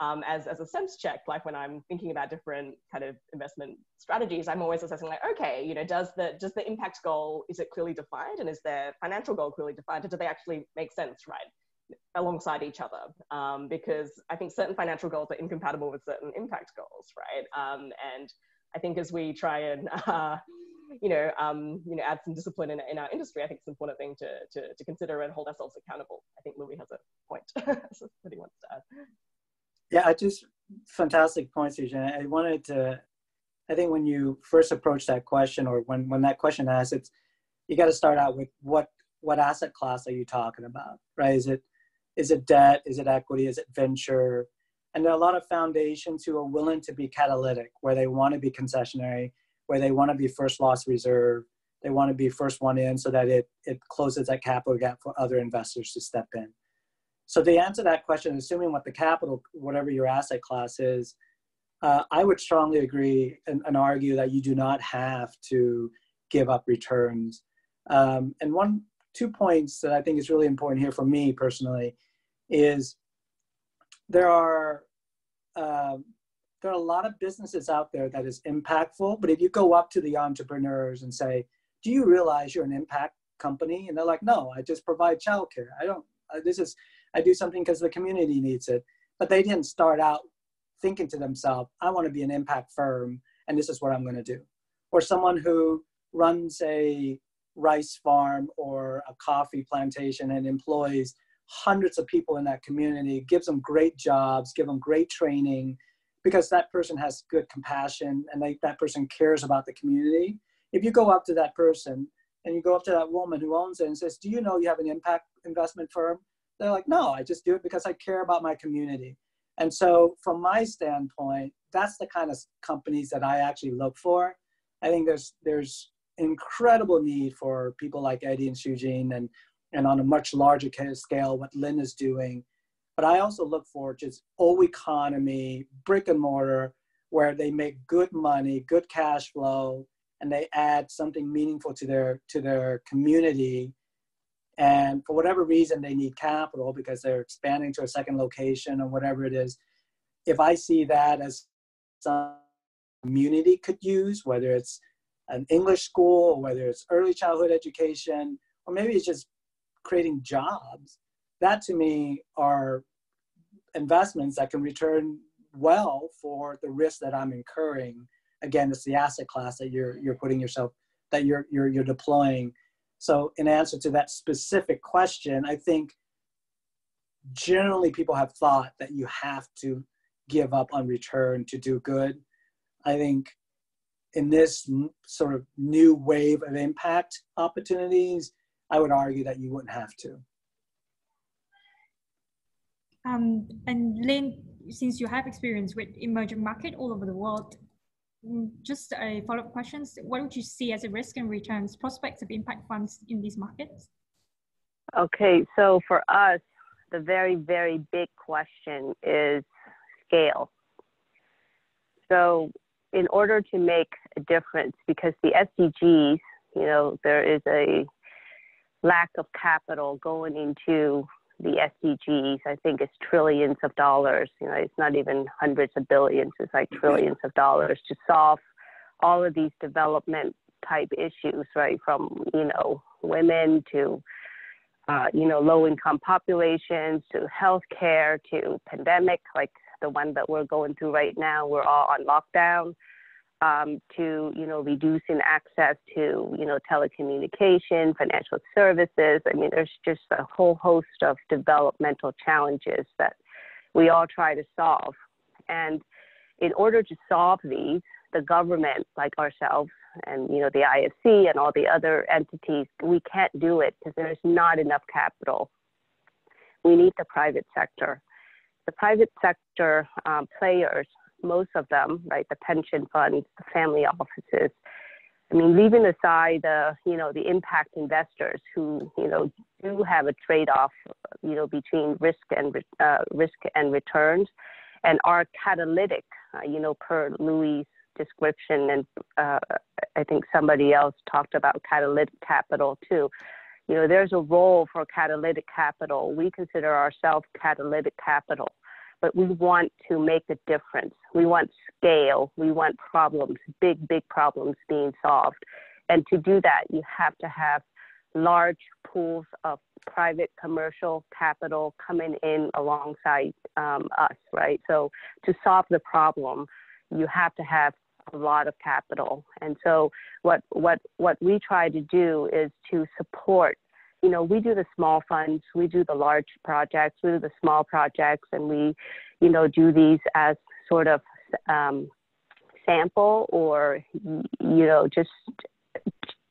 um, as, as a sense check, like when I'm thinking about different kind of investment strategies, I'm always assessing like, okay, you know, does the, does the impact goal, is it clearly defined? And is their financial goal clearly defined? Or do they actually make sense, right? alongside each other um, because I think certain financial goals are incompatible with certain impact goals, right? Um, and I think as we try and uh, you know um, you know add some discipline in, in our industry, I think it's an important thing to, to, to consider and hold ourselves accountable. I think Louis has a point so he wants to add. Yeah, I just fantastic points, Eugene. I wanted to. I think when you first approach that question, or when when that question asks, it's you got to start out with what what asset class are you talking about, right? Is it is it debt? Is it equity? Is it venture? And there are a lot of foundations who are willing to be catalytic, where they want to be concessionary, where they want to be first loss reserve, they want to be first one in, so that it it closes that capital gap for other investors to step in. So to answer that question, assuming what the capital, whatever your asset class is, uh, I would strongly agree and, and, argue that you do not have to give up returns. Um, and one, two points that I think is really important here for me personally is there are uh, there are a lot of businesses out there that is impactful. But if you go up to the entrepreneurs and say, "Do you realize you're an impact company?" and they're like, "No, I just provide childcare. I don't. Uh, this is I do something because the community needs it. But they didn't start out thinking to themselves, I want to be an impact firm and this is what I'm going to do. Or someone who runs a rice farm or a coffee plantation and employs hundreds of people in that community, gives them great jobs, give them great training, because that person has good compassion and they, that person cares about the community. If you go up to that person and you go up to that woman who owns it and says, Do you know you have an impact investment firm? They're like, no, I just do it because I care about my community. And so, from my standpoint, that's the kind of companies that I actually look for. I think there's there's incredible need for people like Eddie and Shuyin and and on a much larger scale what Lynn is doing. But I also look for just old economy, brick and mortar, where they make good money, good cash flow, and they add something meaningful to their to their community and for whatever reason they need capital because they're expanding to a second location or whatever it is. If i see that as some community could use whether it's an english school or whether it's early childhood education or maybe it's just creating jobs that to me are investments that can return well for the risk that i'm incurring. Again it's the asset class that you're you're putting yourself that you're you're, you're deploying so, in answer to that specific question, I think generally people have thought that you have to give up on return to do good. I think in this sort of new wave of impact opportunities, I would argue that you wouldn't have to. Um, and Lynn, since you have experience with emerging market all over the world, Mm, just a follow-up question. What would you see as a risk and returns prospects of impact funds in these markets? Okay, so for us, the very, very big question is scale. So in order to make a difference, because the SDGs, you know, there is a lack of capital going into the SDGs, I think it's trillions of dollars. You know, it's not even hundreds of billions, it's like trillions of dollars to solve all of these development type issues, right? From, you know, women to, uh, you know, low income populations to healthcare to pandemic, like the one that we're going through right now. We're all on lockdown um, to you know reducing access to you know telecommunication, financial services. I mean, there's just a whole host of developmental challenges that we all try to solve. And in order to solve these, the government, like ourselves, and you know the IFC and all the other entities, we can't do it because there's not enough capital. We need the private sector. The private sector um, players most of them, right, the pension funds, the family offices, I mean, leaving aside the, you know, the impact investors who, you know, do have a trade-off, you know, between risk and uh, risk and returns, and are catalytic, uh, you know, per Louis' description, and uh, I think somebody else talked about catalytic capital too. You know, there's a role for catalytic capital. We consider ourselves catalytic capital but we want to make a difference. We want scale. We want problems, big, big problems being solved. And to do that, you have to have large pools of private commercial capital coming in alongside um, us, right? So to solve the problem, you have to have a lot of capital. And so what what what we try to do is to support you know, we do the small funds, we do the large projects, we do the small projects, and we, you know, do these as sort of um, sample or, you know, just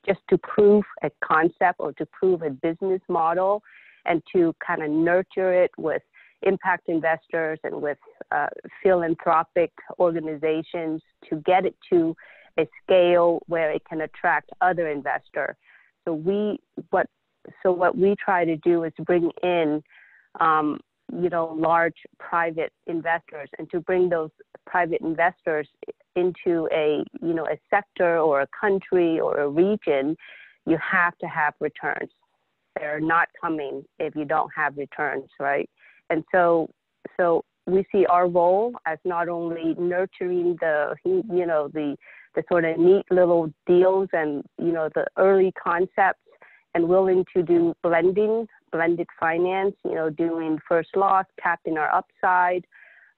just to prove a concept or to prove a business model and to kind of nurture it with impact investors and with uh, philanthropic organizations to get it to a scale where it can attract other investors. So we, what so what we try to do is bring in, um, you know, large private investors, and to bring those private investors into a, you know, a sector or a country or a region, you have to have returns. They're not coming if you don't have returns, right? And so, so we see our role as not only nurturing the, you know, the the sort of neat little deals and you know the early concepts and willing to do blending, blended finance, you know, doing first loss, capping our upside,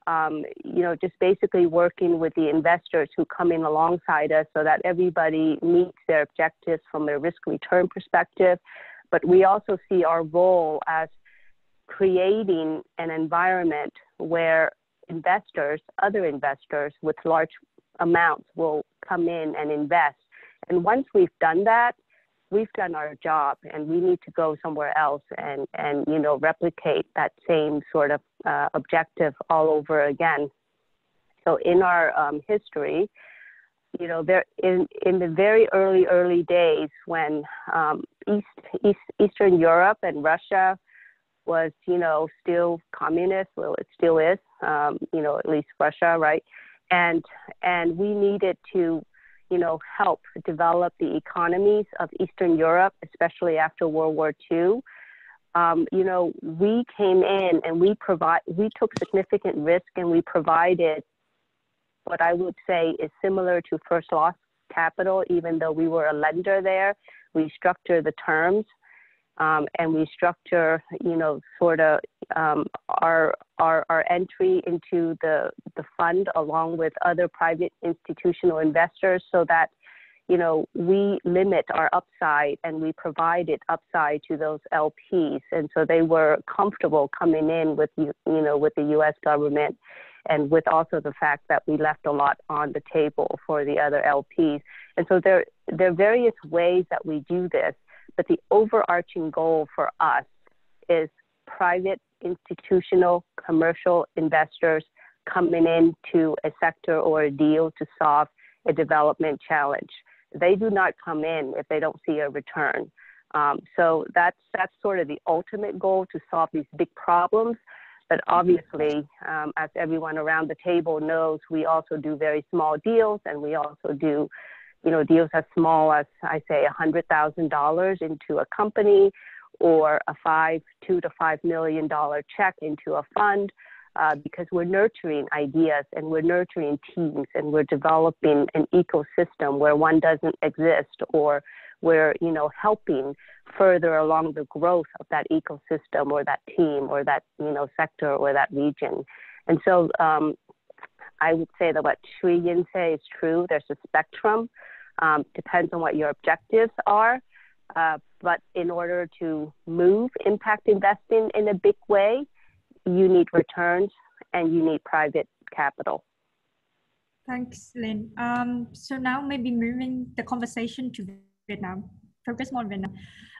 um, you know, just basically working with the investors who come in alongside us so that everybody meets their objectives from a risk return perspective. But we also see our role as creating an environment where investors, other investors with large amounts will come in and invest. And once we've done that, we've done our job and we need to go somewhere else and, and you know, replicate that same sort of uh, objective all over again. So in our um, history, you know, there in, in the very early, early days when um, East, East, Eastern Europe and Russia was, you know, still communist, well, it still is, um, you know, at least Russia, right? And, and we needed to you know, help develop the economies of Eastern Europe, especially after World War II. Um, you know, we came in and we provide, we took significant risk and we provided what I would say is similar to first loss capital, even though we were a lender there. We structure the terms um, and we structure, you know, sort of um, our, our, our entry into the, the fund along with other private institutional investors so that, you know, we limit our upside and we provided upside to those LPs. And so they were comfortable coming in with, you know, with the U.S. government and with also the fact that we left a lot on the table for the other LPs. And so there, there are various ways that we do this. But the overarching goal for us is private, institutional, commercial investors coming into a sector or a deal to solve a development challenge. They do not come in if they don't see a return. Um, so that's that's sort of the ultimate goal to solve these big problems. But obviously, um, as everyone around the table knows, we also do very small deals, and we also do you know, deals as small as I say $100,000 into a company or a five, two to five million dollar check into a fund. Uh, because we're nurturing ideas and we're nurturing teams and we're developing an ecosystem where one doesn't exist or we're you know helping further along the growth of that ecosystem or that team or that you know sector or that region and so um, I would say that what Shuyin say is true. There's a spectrum. Um, depends on what your objectives are. Uh, but in order to move impact investing in a big way, you need returns and you need private capital. Thanks, Lynn. Um, so now maybe moving the conversation to Vietnam, focus more on Vietnam.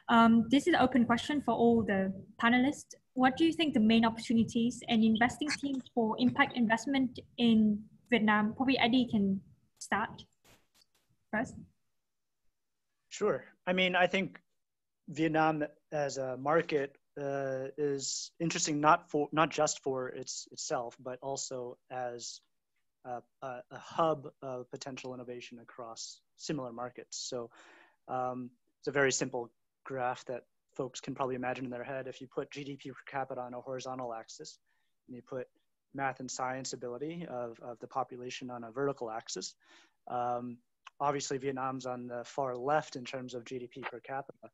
Um, this is an open question for all the panelists. What do you think the main opportunities and investing teams for impact investment in Vietnam. Probably Eddie can start first. Sure. I mean, I think Vietnam as a market uh, is interesting not for not just for its itself, but also as a, a, a hub of potential innovation across similar markets. So um, it's a very simple graph that folks can probably imagine in their head. If you put GDP per capita on a horizontal axis, and you put math and science ability of, of the population on a vertical axis, um, obviously Vietnam's on the far left in terms of GDP per capita.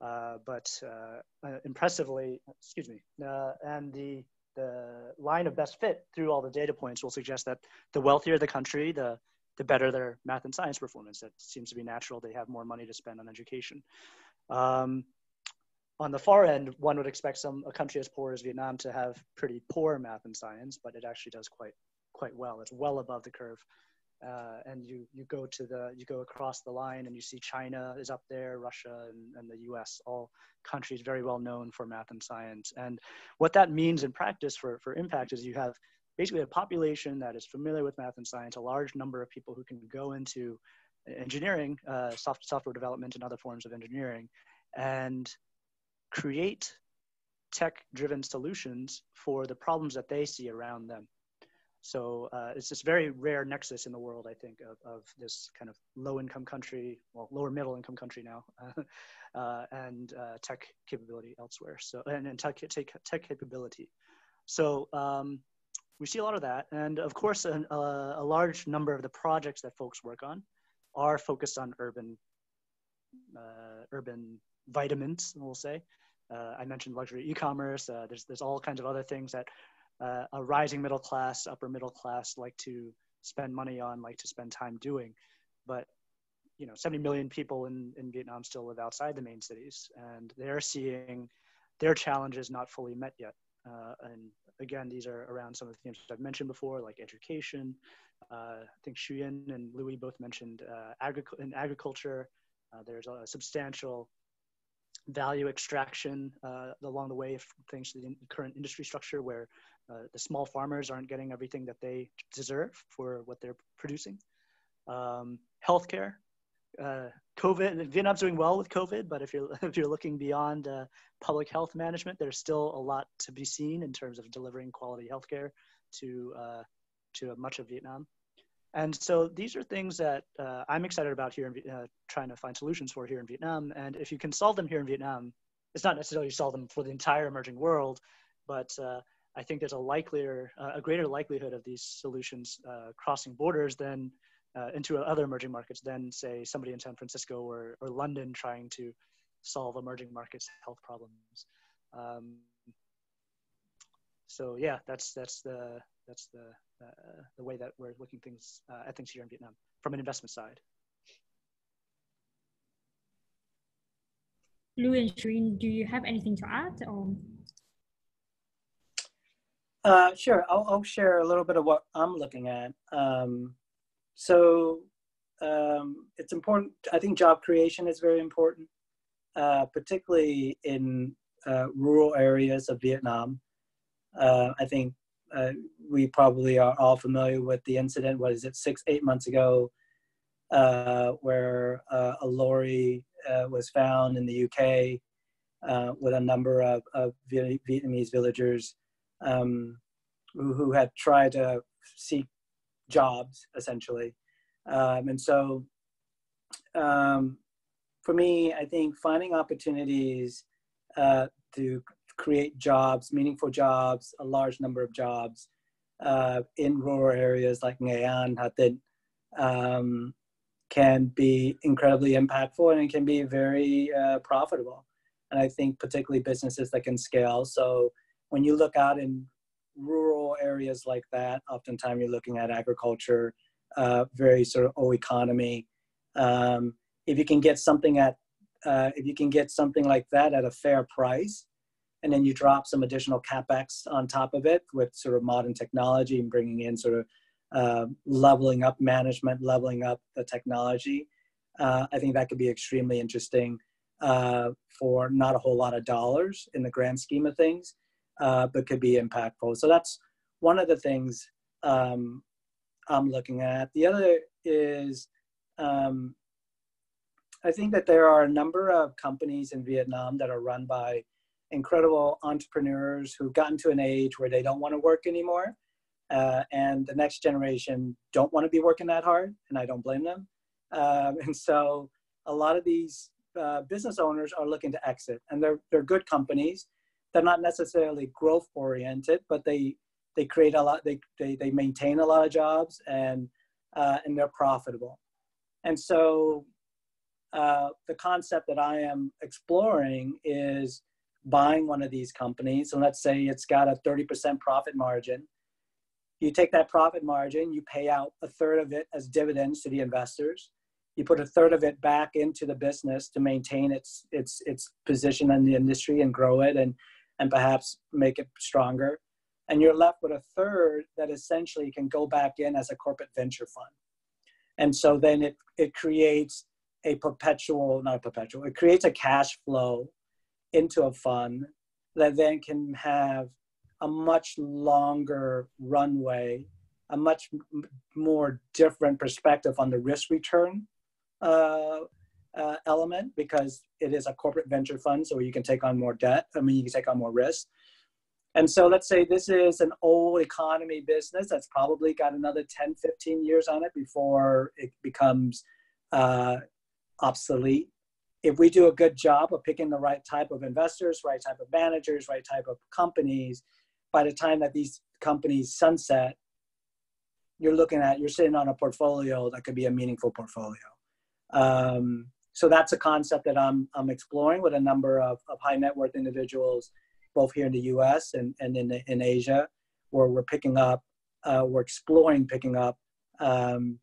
Uh, but uh, uh, impressively, excuse me, uh, and the the line of best fit through all the data points will suggest that the wealthier the country, the the better their math and science performance. That seems to be natural. They have more money to spend on education. Um, on the far end, one would expect some a country as poor as Vietnam to have pretty poor math and science, but it actually does quite quite well. It's well above the curve. Uh, and you you go to the you go across the line and you see China is up there, Russia and, and the U.S. all countries very well known for math and science. And what that means in practice for for impact is you have basically a population that is familiar with math and science, a large number of people who can go into engineering, uh, soft, software development, and other forms of engineering, and create tech-driven solutions for the problems that they see around them. So uh, it's this very rare nexus in the world, I think, of, of this kind of low-income country, well, lower middle-income country now, uh, and uh, tech capability elsewhere. So and, and tech, tech, tech capability. So um, we see a lot of that, and of course, an, uh, a large number of the projects that folks work on are focused on urban, uh, urban vitamins, we'll say. Uh, I mentioned luxury e-commerce. Uh, there's there's all kinds of other things that uh, a rising middle class, upper middle class like to spend money on, like to spend time doing. But you know, 70 million people in, in Vietnam still live outside the main cities, and they're seeing their challenges not fully met yet. Uh, and again, these are around some of the themes I've mentioned before, like education. Uh, I think Shuyin and Louis both mentioned uh, agric- in agriculture. There's a substantial value extraction uh, along the way, thanks to the current industry structure, where uh, the small farmers aren't getting everything that they deserve for what they're producing. Um, healthcare, uh, COVID. Vietnam's doing well with COVID, but if you're if you're looking beyond uh, public health management, there's still a lot to be seen in terms of delivering quality healthcare to uh, to much of Vietnam. And so these are things that uh, I'm excited about here, in, uh, trying to find solutions for here in Vietnam. And if you can solve them here in Vietnam, it's not necessarily solve them for the entire emerging world, but uh, I think there's a likelier, a greater likelihood of these solutions uh, crossing borders than uh, into other emerging markets than say somebody in San Francisco or, or London trying to solve emerging markets health problems. Um, so yeah, that's that's the that's the uh, the way that we're looking things uh, at things here in Vietnam from an investment side. Lou and Shreen, do you have anything to add? Or? Uh, sure, I'll, I'll, share a little bit of what I'm looking at. Um, so um, it's important. I think job creation is very important, uh, particularly in uh, rural areas of Vietnam. Uh, I think uh, we probably are all familiar with the incident. What is it? Six, eight months ago, uh, where uh, a lorry uh, was found in the UK uh, with a number of, of Vietnamese villagers um, who, who, had tried to seek jobs, essentially. Um, and so, um, for me, I think finding opportunities to create jobs, meaningful jobs, a large number of jobs uh, in rural areas like Nghệ An, Hà Tĩnh, um, can be incredibly impactful and it can be very uh, profitable. And I think particularly businesses that can scale. So when you look out in rural areas like that, oftentimes you're looking at agriculture, uh, very sort of old economy. Um, if you can get something at, uh, if you can get something like that at a fair price, and then you drop some additional capex on top of it with sort of modern technology and bringing in sort of uh, leveling up management, leveling up the technology. Uh, I think that could be extremely interesting uh, for not a whole lot of dollars in the grand scheme of things, uh, but could be impactful. So that's one of the things um, I'm looking at. The other is um, I think that there are a number of companies in Vietnam that are run by incredible entrepreneurs who've gotten to an age where they don't want to work anymore. Uh, and the next generation don't want to be working that hard, and I don't blame them. Um, and so a lot of these uh, business owners are looking to exit, and they're they're good companies. They're not necessarily growth oriented, but they they create a lot. They they, they maintain a lot of jobs, and uh, and they're profitable. And so uh, the concept that I am exploring is buying one of these companies, and let's say it's got a 30% profit margin. You take that profit margin, you pay out a third of it as dividends to the investors. You put a third of it back into the business to maintain its its its position in the industry and grow it and and perhaps make it stronger. And you're left with a third that essentially can go back in as a corporate venture fund. And so then it, it creates a perpetual, not a perpetual, it creates a cash flow into a fund that then can have a much longer runway, a much m- more different perspective on the risk return uh, uh, element because it is a corporate venture fund, so you can take on more debt. I mean, you can take on more risk. And so let's say this is an old economy business that's probably got another 10, 15 years on it before it becomes uh, obsolete. If we do a good job of picking the right type of investors, right type of managers, right type of companies, by the time that these companies sunset, you're looking at, you're sitting on a portfolio that could be a meaningful portfolio. Um, so that's a concept that I'm, I'm exploring with a number of, of high net worth individuals, both here in the US and, and in, in Asia, where we're picking up, uh, we're exploring picking up um,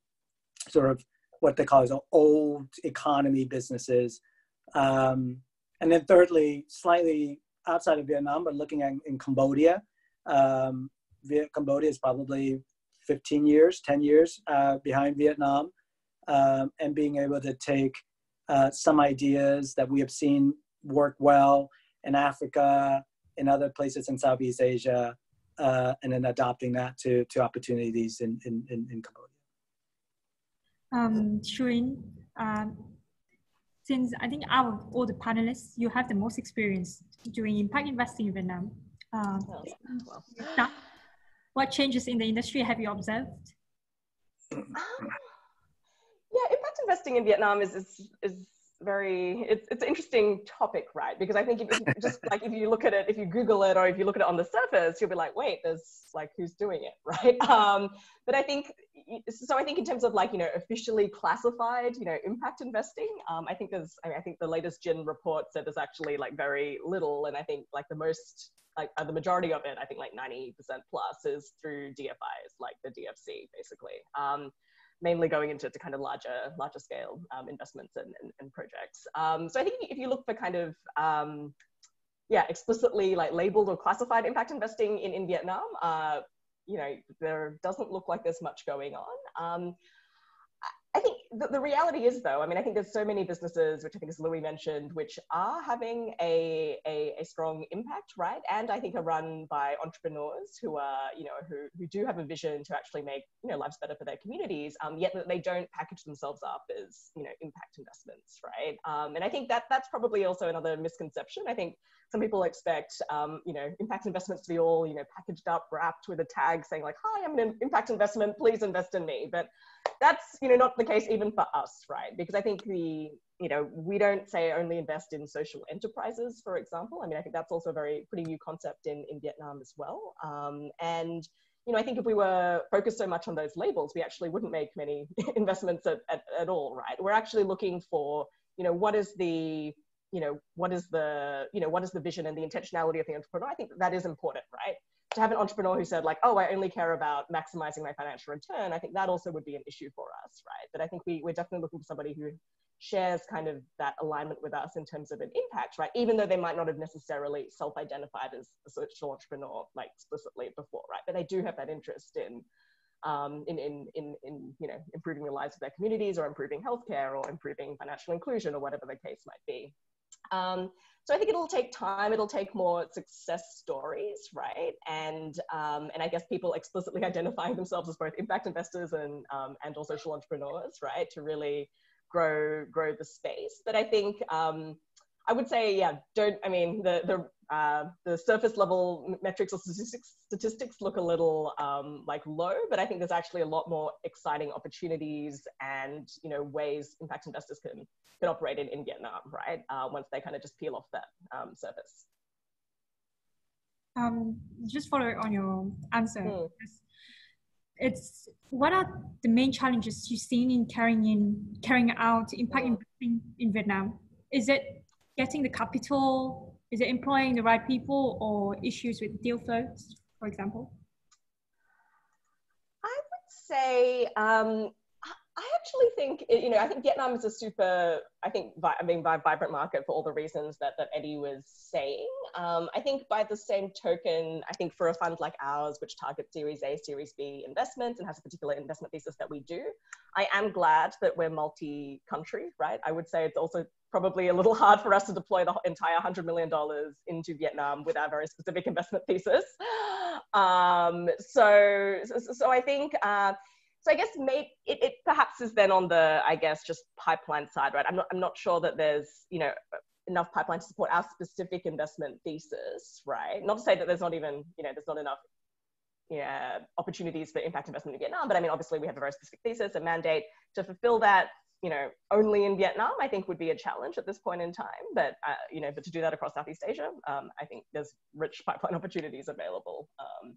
sort of what they call as old economy businesses. Um, and then thirdly, slightly outside of Vietnam, but looking at in Cambodia, um, Viet- Cambodia is probably 15 years, 10 years uh, behind Vietnam, um, and being able to take uh, some ideas that we have seen work well in Africa, in other places in Southeast Asia, uh, and then adopting that to, to opportunities in, in, in, Cambodia. Um, um, since I think out of all the panelists, you have the most experience doing impact investing in Vietnam. Um, well. what changes in the industry have you observed? Um, yeah, impact investing in Vietnam is, is, is very it's it's an interesting topic right? Because i think if, if just like if you look at it if you google it or if you look at it on the surface you'll be like wait there's like who's doing it right? Um but i think so i think in terms of like you know officially classified you know impact investing um i think there's i, mean, I think the latest GIIN report said there's actually like very little and i think like the most like uh, the majority of it i think like 90% plus is through dfis like the dfc basically. Um mainly going into kind of larger larger scale um, investments and, and, and projects. Um, so I think if you look for kind of um, yeah explicitly like labeled or classified impact investing in in Vietnam, uh, you know there doesn't look like there's much going on. Um, I think the, the, reality is, though, I mean, I think there's so many businesses, which I think as Louis mentioned, which are having a, a, a, strong impact, right? And I think are run by entrepreneurs who are, you know, who, who do have a vision to actually make, you know, lives better for their communities, um, yet that they don't package themselves up as, you know, impact investments, right? Um, and I think that that's probably also another misconception. I think some people expect, um, you know, impact investments to be all, you know, packaged up, wrapped with a tag saying like, hi, I'm an impact investment, please invest in me. But that's, you know, not the case even for us, right? Because I think the, you know, we don't say only invest in social enterprises, for example. I mean, I think that's also a very pretty new concept in, in Vietnam as well. Um, and, you know, I think if we were focused so much on those labels, we actually wouldn't make many investments at, at, at all, right? We're actually looking for, you know, what is the, you know, what is the, you know, what is the vision and the intentionality of the entrepreneur? I think that is important, right? To have an entrepreneur who said like, oh, I only care about maximizing my financial return, I think that also would be an issue for us, right? But I think we, we're definitely looking for somebody who shares kind of that alignment with us in terms of an impact, right? Even though they might not have necessarily self-identified as a social entrepreneur like explicitly before, right? But they do have that interest in um, in, in, in, in, you know, improving the lives of their communities or improving healthcare or improving financial inclusion or whatever the case might be. Um, so I think it'll take time. It'll take more success stories, right? And um, and I guess people explicitly identifying themselves as both impact investors and um, and or social entrepreneurs, right, to really grow grow the space. But I think um, I would say, yeah, don't. I mean, the the uh, the surface level metrics or statistics, statistics look a little um, like low, but I think there's actually a lot more exciting opportunities and you know ways impact investors can can operate in, in Vietnam, right? Uh, once they kind of just peel off that um, surface. Um, just follow on your answer. Mm. It's what are the main challenges you've seen in carrying in carrying out impact Mm. investing in Vietnam? Is it getting the capital? Is it employing the right people or issues with deal flows, for example? I would say um, I- actually think you know I think Vietnam is a super I think I mean vi- vibrant market for all the reasons that that Eddie was saying. Um, I think by the same token, I think for a fund like ours, which targets Series A, Series B investments and has a particular investment thesis that we do, I am glad that we're multi-country, right? I would say it's also probably a little hard for us to deploy the entire $100 million into Vietnam with our very specific investment thesis. Um, so, so, so I think, uh, so I guess maybe it, it perhaps is then on the, I guess, just pipeline side, right? I'm not, I'm not sure that there's, you know, enough pipeline to support our specific investment thesis, right? Not to say that there's not even, you know, there's not enough yeah, opportunities for impact investment in Vietnam, but I mean, obviously we have a very specific thesis, a mandate to fulfill that you know, only in Vietnam, I think would be a challenge at this point in time. But, uh, you know, but to do that across Southeast Asia, um, I think there's rich pipeline opportunities available. Um,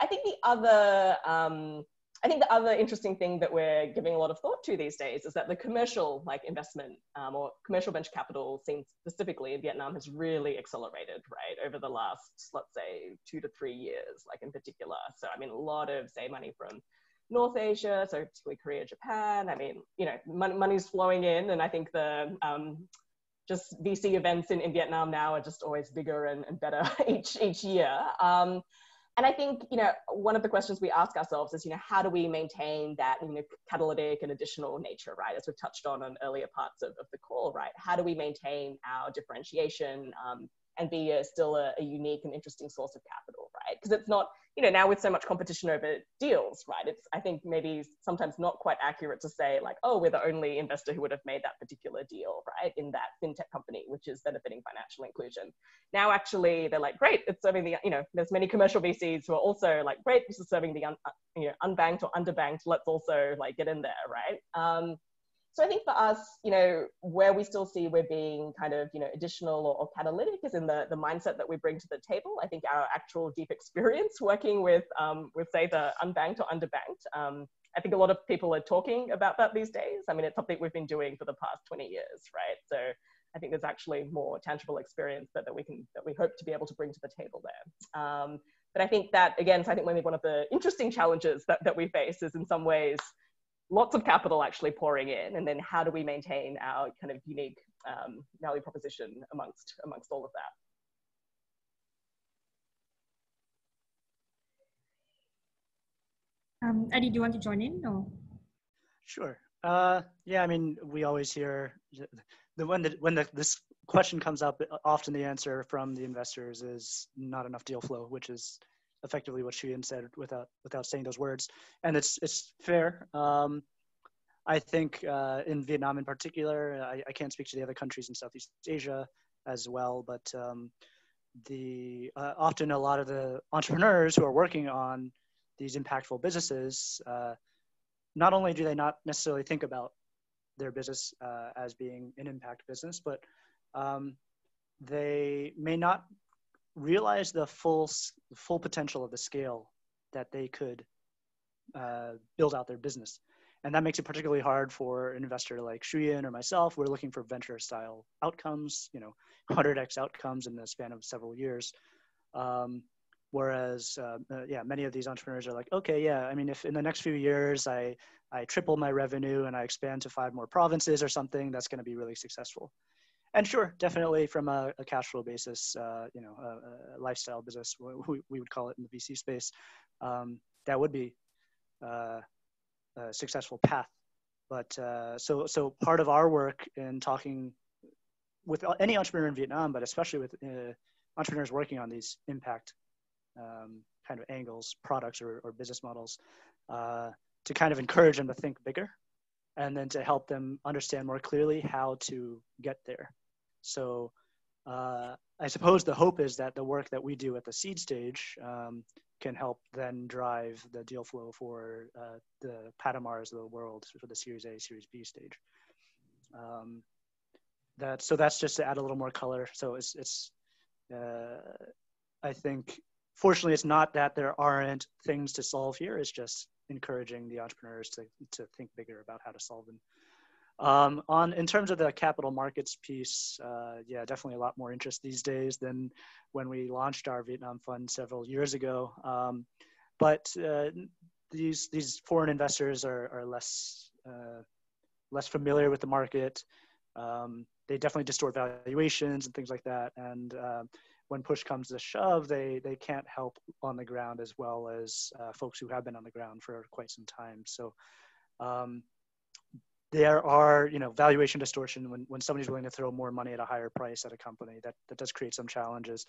I think the other, um, I think the other interesting thing that we're giving a lot of thought to these days is that the commercial like investment um, or commercial venture capital scene specifically in Vietnam has really accelerated, right, over the last, let's say, two to three years, like in particular. So, I mean, a lot of, say, money from North Asia, so particularly Korea, Japan. I mean, you know, money, money's flowing in, and I think the um, just VC events in, in Vietnam now are just always bigger and, and better each each year. Um, and I think you know one of the questions we ask ourselves is you know how do we maintain that you know catalytic and additional nature, right? As we've touched on on earlier parts of, of the call, right? How do we maintain our differentiation um, and be a, still a, a unique and interesting source of capital, right? Because it's not you know, now with so much competition over deals, right? It's, I think, maybe sometimes not quite accurate to say, like, oh, we're the only investor who would have made that particular deal, right, in that fintech company, which is benefiting financial inclusion. Now, actually, they're like, great, it's serving the, you know, there's many commercial VCs who are also like, great, this is serving the, un, you know, unbanked or underbanked, let's also like get in there, right? Um, so I think for us, you know, where we still see we're being kind of, you know, additional or, or, catalytic is in the, the mindset that we bring to the table. I think our actual deep experience working with, um, with say, the unbanked or underbanked, um, I think a lot of people are talking about that these days. I mean, it's something we've been doing for the past 20 years, right? So I think there's actually more tangible experience that, that we can, that we hope to be able to bring to the table there. Um, but I think that, again, so I think maybe one of the interesting challenges that, that we face is in some ways, lots of capital actually pouring in and then how do we maintain our kind of unique um, value proposition amongst amongst all of that? Um, eddie do you want to join in or? Sure. Uh, yeah i mean we always hear the when the when the, this question comes up often the answer from the investors is not enough deal flow which is effectively what Shuyin said without without saying those words, and it's it's fair. Um, I think uh, in Vietnam in particular, I, I, can't speak to the other countries in Southeast Asia as well, but um, the uh, often a lot of the entrepreneurs who are working on these impactful businesses, uh, not only do they not necessarily think about their business uh, as being an impact business, but um, they may not realize the full full potential of the scale that they could uh, build out their business. And that makes it particularly hard for an investor like Shuyin or myself. We're looking for venture style outcomes, you know, 100x outcomes in the span of several years. Um, whereas, uh, uh, yeah, many of these entrepreneurs are like, okay, yeah, I mean, if in the next few years I, I triple my revenue and I expand to five more provinces or something, that's going to be really successful and sure, definitely from a, a cash flow basis, uh, you know, a, a, lifestyle business, we, we would call it in the VC space, um, that would be uh, a successful path. But uh, so, so part of our work in talking with any entrepreneur in Vietnam, but especially with uh, entrepreneurs working on these impact um, kind of angles, products or, or business models, uh, to kind of encourage them to think bigger and then to help them understand more clearly how to get there. So uh, I suppose the hope is that the work that we do at the seed stage um, can help then drive the deal flow for uh, the Patamars of the world for the Series A, Series B stage. Um, that so that's just to add a little more color. So it's it's uh, I think fortunately it's not that there aren't things to solve here. It's just encouraging the entrepreneurs to to think bigger about how to solve them. Um, on in terms of the capital markets piece, uh, yeah, definitely a lot more interest these days than when we launched our Vietnam fund several years ago. Um, but uh, these these foreign investors are, are less uh, less familiar with the market. Um, they definitely distort valuations and things like that. And uh, when push comes to shove, they they can't help on the ground as well as uh, folks who have been on the ground for quite some time. So um, there are you know valuation distortion when, when somebody's willing to throw more money at a higher price at a company that, that does create some challenges.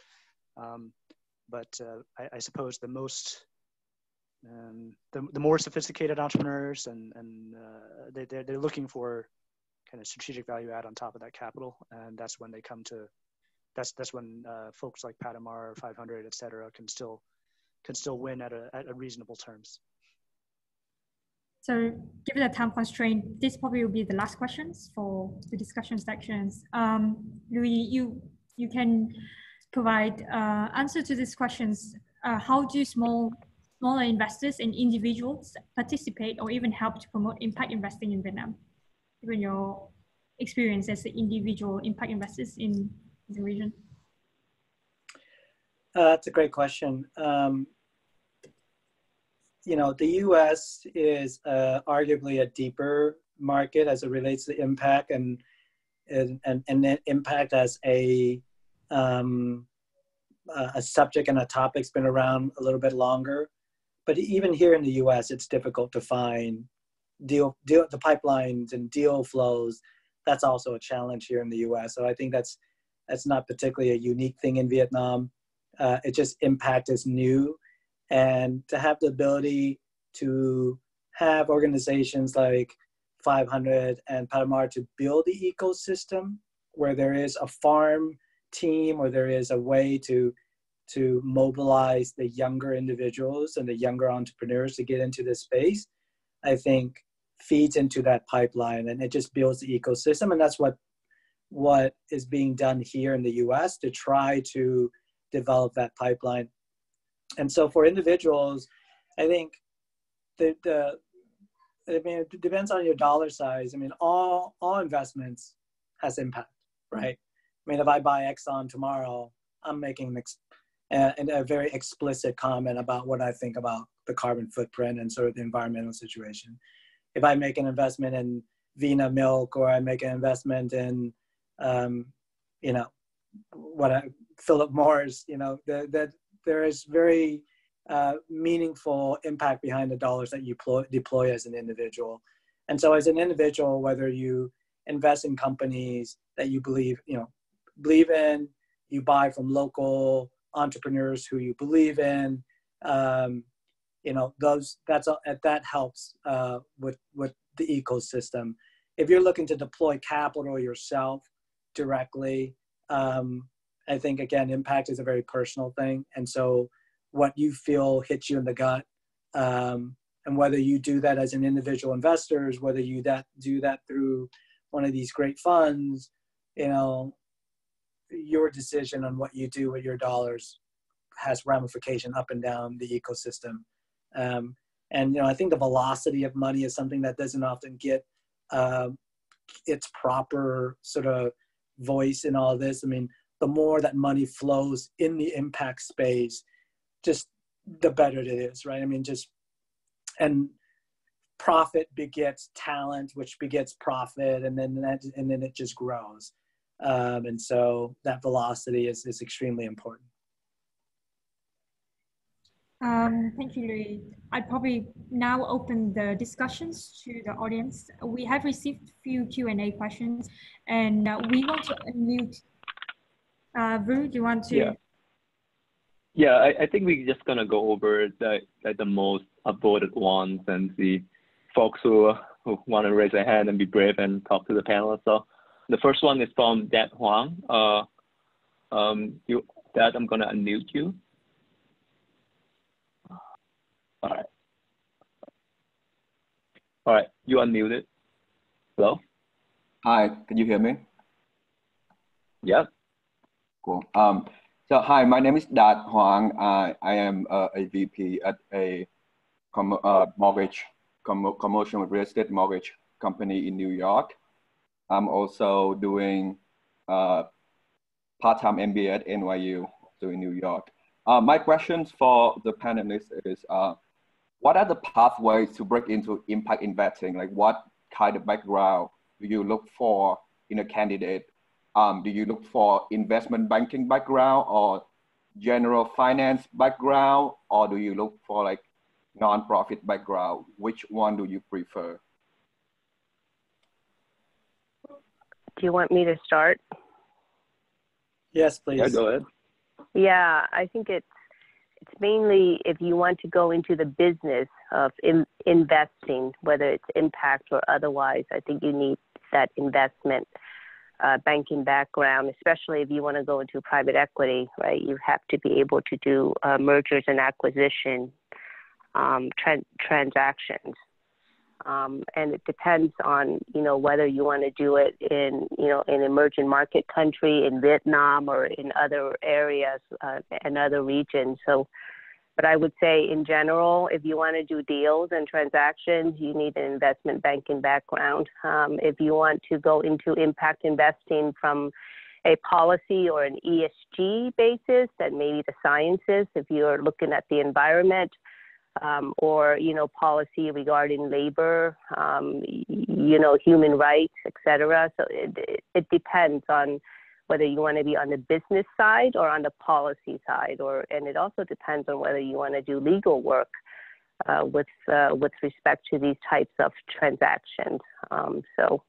Um, but uh, I, I, suppose the most um, the, the more sophisticated entrepreneurs and, and uh, they, they're, they're looking for kind of strategic value add on top of that capital. And that's when they come to that's that's when uh, folks like Patamar 500 et cetera can still can still win at a, at a reasonable terms so given the time constraint, this probably will be the last questions for the discussion sections. Um, Louis, you, you can provide uh, answer to these questions. Uh, how do small, smaller investors and individuals participate or even help to promote impact investing in Vietnam? Given your experience as an individual impact investors in the region. Uh, that's a great question. Um, you know, the U.S. is uh, arguably a deeper market as it relates to impact and and and, and impact as a um, a subject and a topic's been around a little bit longer. But even here in the U.S., it's difficult to find deal deal the pipelines and deal flows. That's also a challenge here in the U.S. So I think that's that's not particularly a unique thing in Vietnam. Uh, it just impact is new and to have the ability to have organizations like 500 and Patamar to build the ecosystem where there is a farm team or there is a way to to mobilize the younger individuals and the younger entrepreneurs to get into this space i think feeds into that pipeline and it just builds the ecosystem. And that's what what is being done here in the us to try to develop that pipeline and so for individuals, I think the, the I mean, it depends on your dollar size. I mean, all all investments has impact, right? I mean, if I buy Exxon tomorrow, I'm making an ex- a, a very explicit comment about what I think about the carbon footprint and sort of the environmental situation. If I make an investment in Vinamilk or I make an investment in, um, you know, what I, Philip Morris, you know, that there is very uh, meaningful impact behind the dollars that you ploy, deploy as an individual. And so, as an individual, whether you invest in companies that you believe, you know, believe in, you buy from local entrepreneurs who you believe in, um, you know, those that's that helps uh, with with the ecosystem. If you're looking to deploy capital yourself directly, um, I think again, impact is a very personal thing, and so what you feel hits you in the gut, um, and whether you do that as an individual investors, whether you that do that through one of these great funds, you know, your decision on what you do with your dollars has ramification up and down the ecosystem. Um, and you know, I think the velocity of money is something that doesn't often get uh, its proper sort of voice in all this. I mean, the more that money flows in the impact space, just the better it is, right? I mean, just and profit begets talent, which begets profit, and then that and then it just grows. Um, and so that velocity is is extremely important. Um, thank you, Louis. I'd probably now open the discussions to the audience. We have received a few Q&A questions and uh, we want to unmute. Uh, Vu, do you want to? Yeah. Yeah, I, I think we're just gonna go over the like the most upvoted ones and see folks who who want to raise their hand and be brave and talk to the panel. So the first one is from Dad Huang. Uh, um, you, Dad, I'm gonna unmute you. All right. All right, you unmuted. Hello? Hi, can you hear me? Yep. Cool. Um, so hi, my name is Dad Huang. I, I am uh, a VP at a com uh, mortgage, com commercial real estate mortgage company in New York. I'm also doing uh, part-time MBA at NYU, so in New York. Uh, my questions for the panelists is, uh, what are the pathways to break into impact investing? Like what kind of background do you look for in a candidate? Um, do you look for investment banking background or general finance background, or do you look for like nonprofit background? Which one do you prefer? Do you want me to start? Yes, please. Yeah, go ahead. Yeah, I think it's it's mainly if you want to go into the business of in, investing, whether it's impact or otherwise. I think you need that investment uh, banking background, especially if you want to go into private equity. Right, you have to be able to do uh, mergers and acquisition um, tra- transactions. Um, and it depends on you know whether you want to do it in you know in emerging market country in Vietnam or in other areas uh, and other regions. So, but I would say in general, if you want to do deals and transactions, you need an investment banking background. Um, if you want to go into impact investing from a policy or an ESG basis, then maybe the sciences. If you're looking at the environment um, or you know policy regarding labor, um, you know human rights, etc. So it, it, it depends on whether you want to be on the business side or on the policy side, or and it also depends on whether you want to do legal work uh, with uh, with respect to these types of transactions. Um, so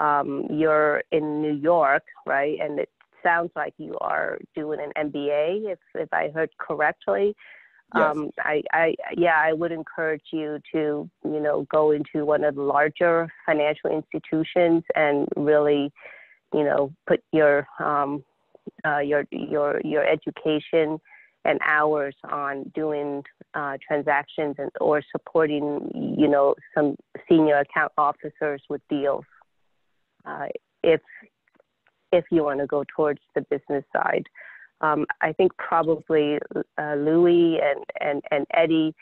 um, you're in New York, right? And it sounds like you are doing an MBA, if if I heard correctly. Yes. Um, I, I, yeah, I would encourage you to, you know, go into one of the larger financial institutions and really, you know, put your, um, uh, your, your, your education and hours on doing uh, transactions and or supporting, you know, some senior account officers with deals. Uh, if if you want to go towards the business side. Um, I think probably uh, Louis and, and, and Eddie,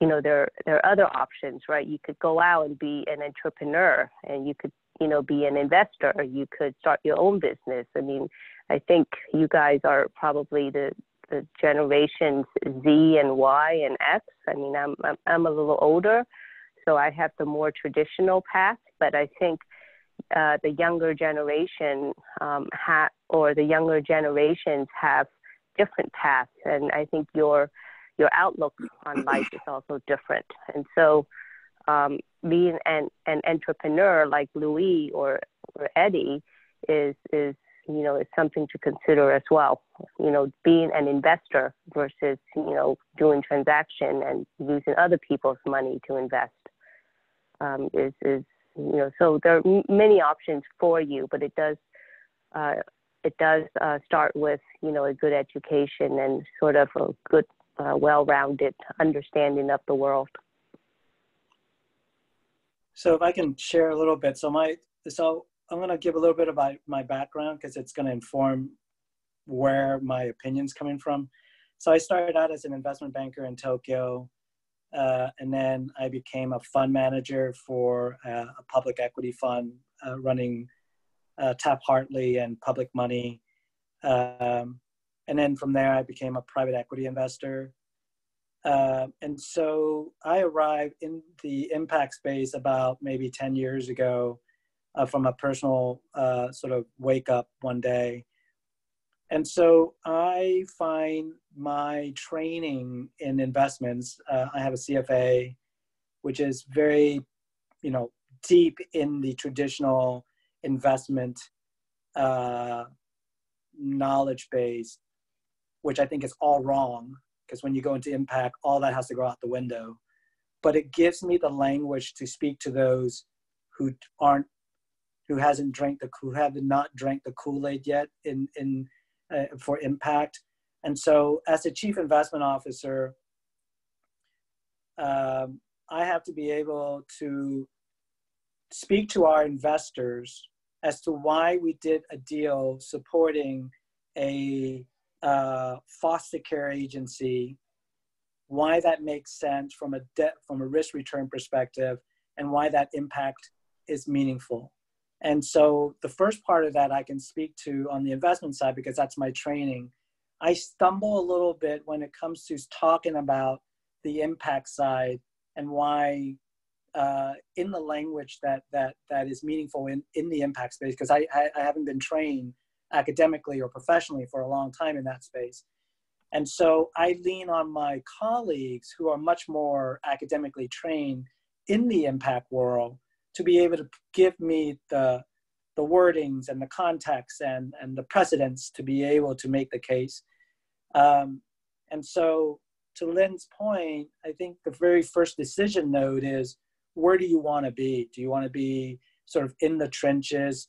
you know, there, there are other options, right? You could go out and be an entrepreneur and you could, you know, be an investor. You could start your own business. I mean, I think you guys are probably the, the generations Z and Y and X. I mean, I'm, I'm, I'm a little older, so I have the more traditional path, but I think uh, the younger generation um, ha- or the younger generations have different paths, and I think your your outlook on life is also different. And so, um, being an, an entrepreneur like Louis or, or Eddie is is you know is something to consider as well. You know, being an investor versus you know doing transaction and using other people's money to invest um, is is you know, so there are many options for you, but it does uh, it does uh, start with you know a good education and sort of a good, uh, well-rounded understanding of the world. So if I can share a little bit, so my so I'm going to give a little bit about my background because it's going to inform where my opinions coming from. So I started out as an investment banker in Tokyo. Uh, and then I became a fund manager for uh, a public equity fund uh, running uh, Taft Hartley and public money. Um, and then from there, I became a private equity investor. Uh, and so I arrived in the impact space about maybe 10 years ago uh, from a personal sort of wake up one day. And so I find my training in investments, uh, I have a CFA, which is very, you know, deep in the traditional investment uh, knowledge base, which I think is all wrong because when you go into impact, all that has to go out the window. But it gives me the language to speak to those who aren't, who hasn't drank the, who have not drank the Kool Aid yet in in uh, for impact. And so, as a chief investment officer, um, I have to be able to speak to our investors as to why we did a deal supporting a uh, foster care agency, why that makes sense from a debt from a risk return perspective, and why that impact is meaningful. And so the first part of that I can speak to on the investment side because that's my training. I stumble a little bit when it comes to talking about the impact side and why uh, in the language that that that is meaningful in in the impact space because I, I, I haven't been trained academically or professionally for a long time in that space and so i lean on my colleagues who are much more academically trained in the impact world to be able to give me the the wordings and the context and and the precedents to be able to make the case um, and so to lynn's point i think the very first decision node is where do you want to be? Do you want to be sort of in the trenches,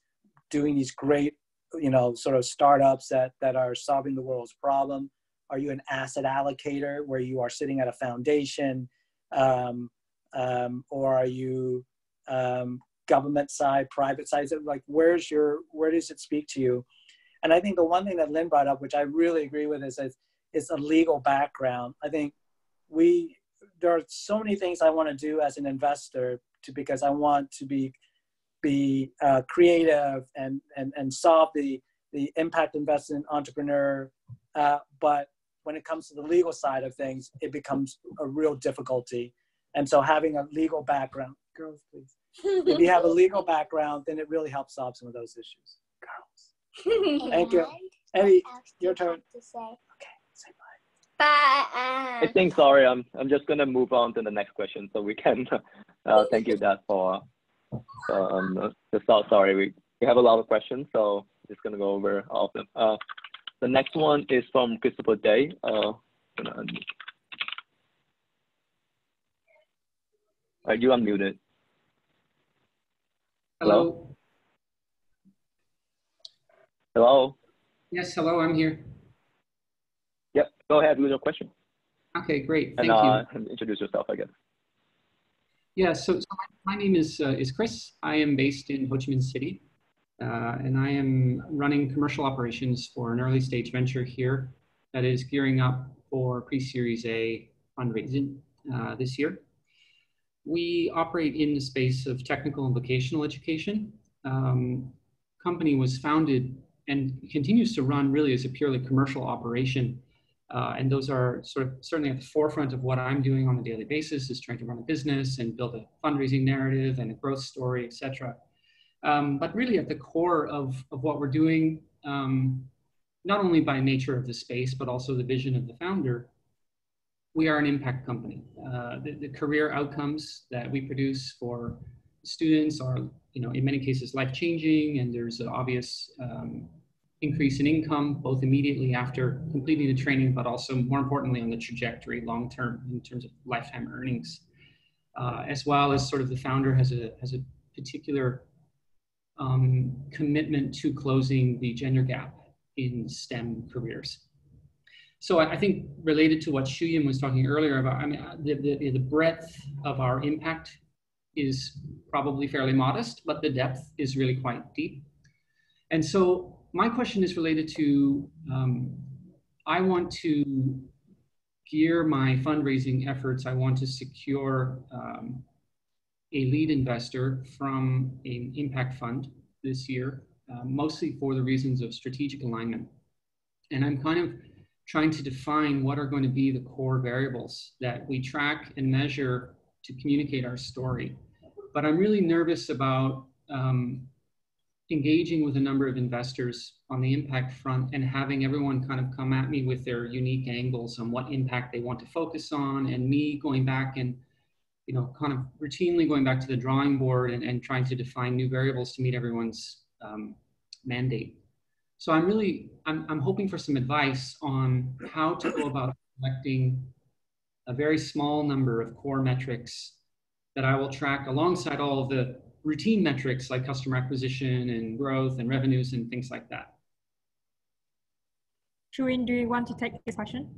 doing these great, you know, sort of startups that that are solving the world's problem? Are you an asset allocator where you are sitting at a foundation, um, um, or are you um, government side, private side? Like, where's your where does it speak to you? And I think the one thing that Lynn brought up, which I really agree with, is is, is a legal background. I think we there are so many things I want to do as an investor to, because I want to be be uh, creative and, and and solve the the impact investment entrepreneur. Uh, but when it comes to the legal side of things, it becomes a real difficulty. And so having a legal background, girls, please. if you have a legal background, then it really helps solve some of those issues. Girls. Thank you. Eddie, your turn. Okay. Say bye. Bye. Uh, I think sorry, I'm I'm just gonna move on to the next question so we can uh, thank you that for um just so, sorry we, we have a lot of questions so just gonna go over all of them. Uh, the next one is from Christopher Day. Uh, are you unmuted? Hello. Hello. Yes, hello, I'm here. Yep, go ahead with your question. Okay, great. Thank and, uh, you. Introduce yourself, I guess. Yeah, so, so my, name is, uh, is Chris. I am based in Ho Chi Minh City, uh, and I am running commercial operations for an early stage venture here that is gearing up for pre-series A fundraising uh, this year. We operate in the space of technical and vocational education. Um, company was founded and continues to run really as a purely commercial operation uh, and those are sort of certainly at the forefront of what I'm doing on a daily basis is trying to run a business and build a fundraising narrative and a growth story, et cetera. Um, but really at the core of, of what we're doing, um, not only by nature of the space, but also the vision of the founder, we are an impact company. Uh, the, the, career outcomes that we produce for students are, you know, in many cases life-changing, and there's an obvious um, increase in income, both immediately after completing the training, but also more importantly on the trajectory long term in terms of lifetime earnings. Uh, as well as sort of the founder has a, has a particular um, commitment to closing the gender gap in STEM careers. So I, think related to what Shuyin was talking earlier about, I mean, the, the, the breadth of our impact is probably fairly modest, but the depth is really quite deep. And so my question is related to um, I want to gear my fundraising efforts. I want to secure um, a lead investor from an impact fund this year, uh, mostly for the reasons of strategic alignment. And I'm kind of trying to define what are going to be the core variables that we track and measure to communicate our story. But I'm really nervous about um, engaging with a number of investors on the impact front and having everyone kind of come at me with their unique angles on what impact they want to focus on and me going back and you know kind of routinely going back to the drawing board and, and trying to define new variables to meet everyone's um, mandate. So i'm really I'm, I'm hoping for some advice on how to go about selecting a very small number of core metrics that i will track alongside all of the routine metrics like customer acquisition and growth and revenues and things like that. Shuyin, do you want to take this question?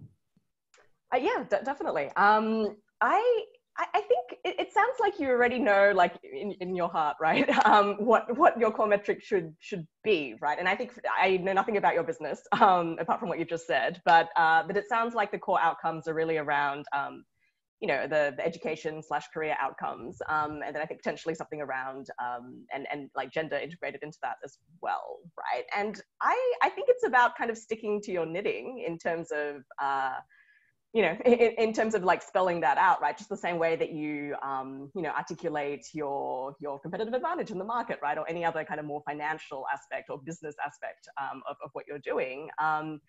Uh, yeah, definitely. Um, I I think it, it, sounds like you already know, like in, in your heart, right? Um, what what your core metric should should be, right? And I think I know nothing about your business um, apart from what you just said, but uh, but it sounds like the core outcomes are really around um, you know the, the education slash career outcomes um, and then i think potentially something around um, and and like gender integrated into that as well right? And i i think it's about kind of sticking to your knitting in terms of uh, you know in, in, terms of like spelling that out right? Just the same way that you um, you know articulate your your competitive advantage in the market right? Or any other kind of more financial aspect or business aspect um, of, of what you're doing. Um,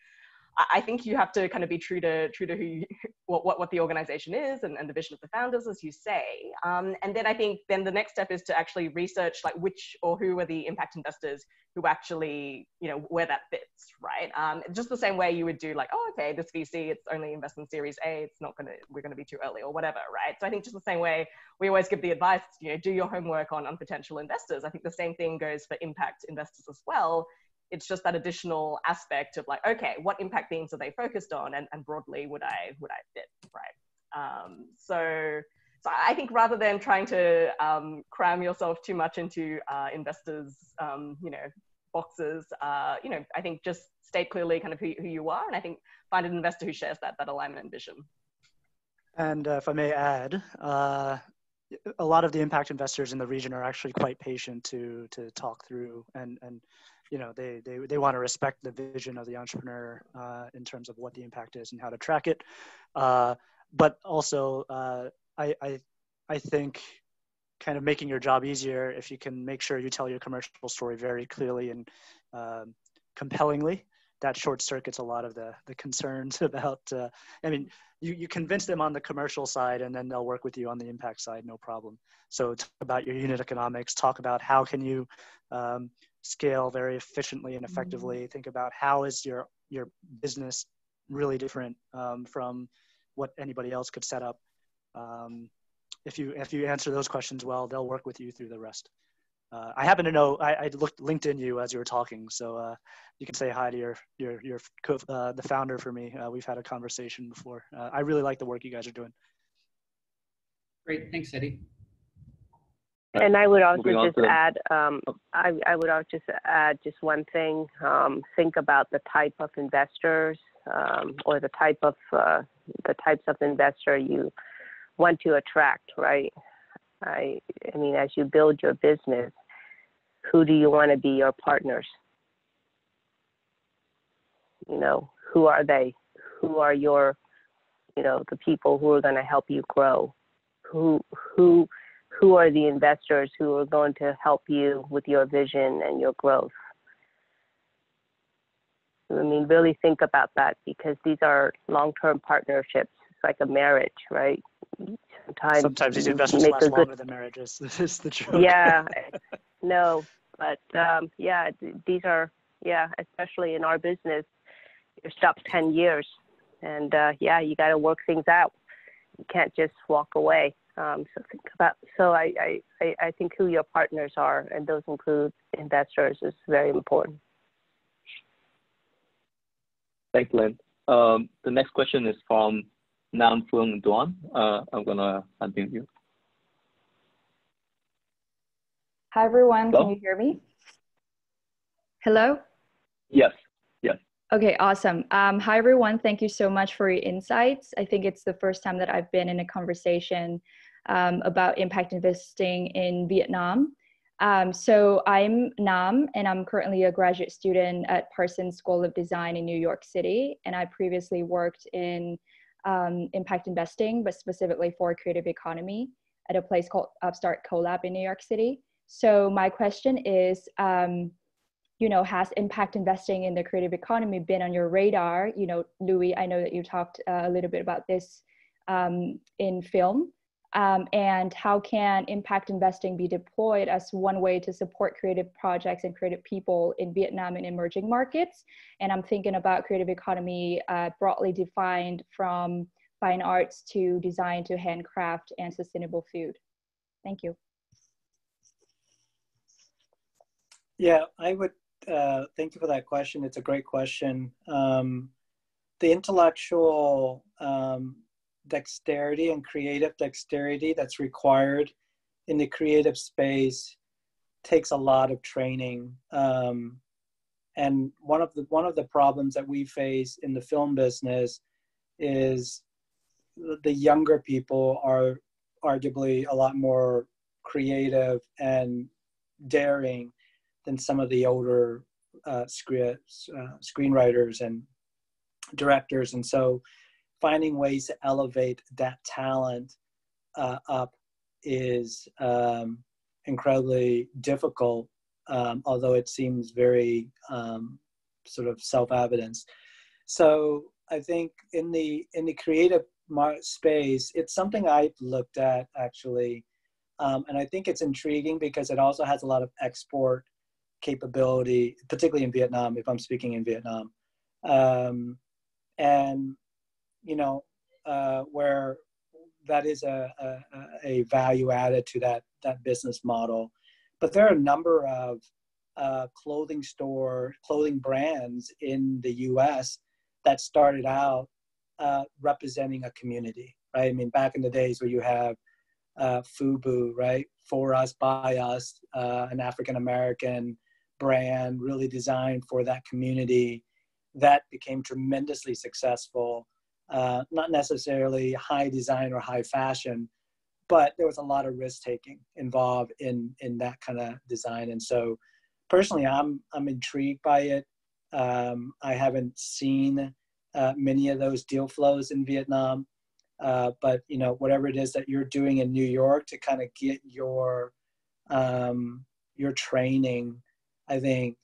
I think you have to kind of be true to true to who you, what, what, what the organization is and, and the vision of the founders, as you say. Um, and then I think then the next step is to actually research like which or who are the impact investors who actually you know where that fits, right? Um, just the same way you would do like, oh, okay, this VC it's only investment Series A, it's not gonna we're gonna be too early or whatever, right? So I think just the same way we always give the advice, you know, do your homework on on potential investors. I think the same thing goes for impact investors as well it's just that additional aspect of like, okay, what impact themes are they focused on, and, and broadly would I would I fit right? Um, so so I think rather than trying to um, cram yourself too much into uh, investors, um, you know, boxes, uh, you know, I think just state clearly kind of who, who you are, and I think find an investor who shares that that alignment and vision. And uh, if I may add, uh, a lot of the impact investors in the region are actually quite patient to to talk through and and you know they they, they want to respect the vision of the entrepreneur uh, in terms of what the impact is and how to track it. Uh, but also uh, I, I i think kind of making your job easier if you can make sure you tell your commercial story very clearly and um, compellingly that short circuits a lot of the the concerns about uh, i mean you, you convince them on the commercial side and then they'll work with you on the impact side no problem. So talk about your unit economics talk about how can you um, scale very efficiently and effectively. Mm-hmm. Think about how is your your business really different um, from what anybody else could set up. Um, if you if you answer those questions well, they'll work with you through the rest. Uh, I happen to know I, I, looked LinkedIn you as you were talking, so uh, you can say hi to your your your uh, the founder for me. Uh, we've had a conversation before. Uh, I really like the work you guys are doing. Great, thanks, Eddie. And I would also just add, um, oh. I, I, would also just add just one thing. Um, think about the type of investors um, or the type of uh, the types of investor you want to attract, right? I, I mean, as you build your business, who do you want to be your partners? You know, who are they? Who are your, you know, the people who are going to help you grow? Who who who are the investors who are going to help you with your vision and your growth. I mean, really think about that because these are long-term partnerships. It's like a marriage, right? Sometimes, Sometimes these investors last longer good... than marriages. This is the truth. Yeah, no, but um, yeah, these are yeah, especially in our business, you're stuck ten years, and uh, yeah, you got to work things out. You can't just walk away. Um, so think about. So I, I, I think who your partners are, and those include investors, is very important. Thanks, Lynn. Um, the next question is from Nam Phuong Duan. Uh, I'm gonna unmute you. Hi everyone, Hello? can you hear me? Hello? Yes, yes. Okay, awesome. Um, hi everyone, thank you so much for your insights. I think it's the first time that I've been in a conversation um, about impact investing in Vietnam. Um, so I'm Nam, and I'm currently a graduate student at Parsons School of Design in New York City. And I previously worked in um, impact investing, but specifically for creative economy at a place called Upstart CoLab in New York City. So my question is, um, you know, has impact investing in the creative economy been on your radar? You know, Louis, I know that you talked uh, a little bit about this um, in film. Um, and how can impact investing be deployed as one way to support creative projects and creative people in Vietnam and emerging markets? And I'm thinking about creative economy uh, broadly defined from fine arts to design to handcraft and sustainable food. Thank you. Yeah, I would uh, thank you for that question. It's a great question. Um, the intellectual um, dexterity and creative dexterity that's required in the creative space takes a lot of training. Um, and one of the one of the problems that we face in the film business is the younger people are arguably a lot more creative and daring than some of the older uh, scripts, uh, screenwriters and directors. And so finding ways to elevate that talent uh, up is um, incredibly difficult, um, although it seems very um, sort of self-evident. So I think in the in the creative space, it's something I've looked at actually, um, and I think it's intriguing because it also has a lot of export capability, particularly in Vietnam, if I'm speaking in Vietnam. Um, and, you know, uh, where that is a, a, a, value added to that, that business model. But there are a number of uh, clothing store, clothing brands in the US that started out uh, representing a community, right? I mean, back in the days where you have uh, FUBU, right? For us, by us, uh, an African American brand really designed for that community that became tremendously successful uh, not necessarily high design or high fashion but there was a lot of risk taking involved in in that kind of design. And so personally i'm i'm intrigued by it. Um, i haven't seen uh, many of those deal flows in vietnam. Uh, but you know whatever it is that you're doing in new york to kind of get your um, your training I think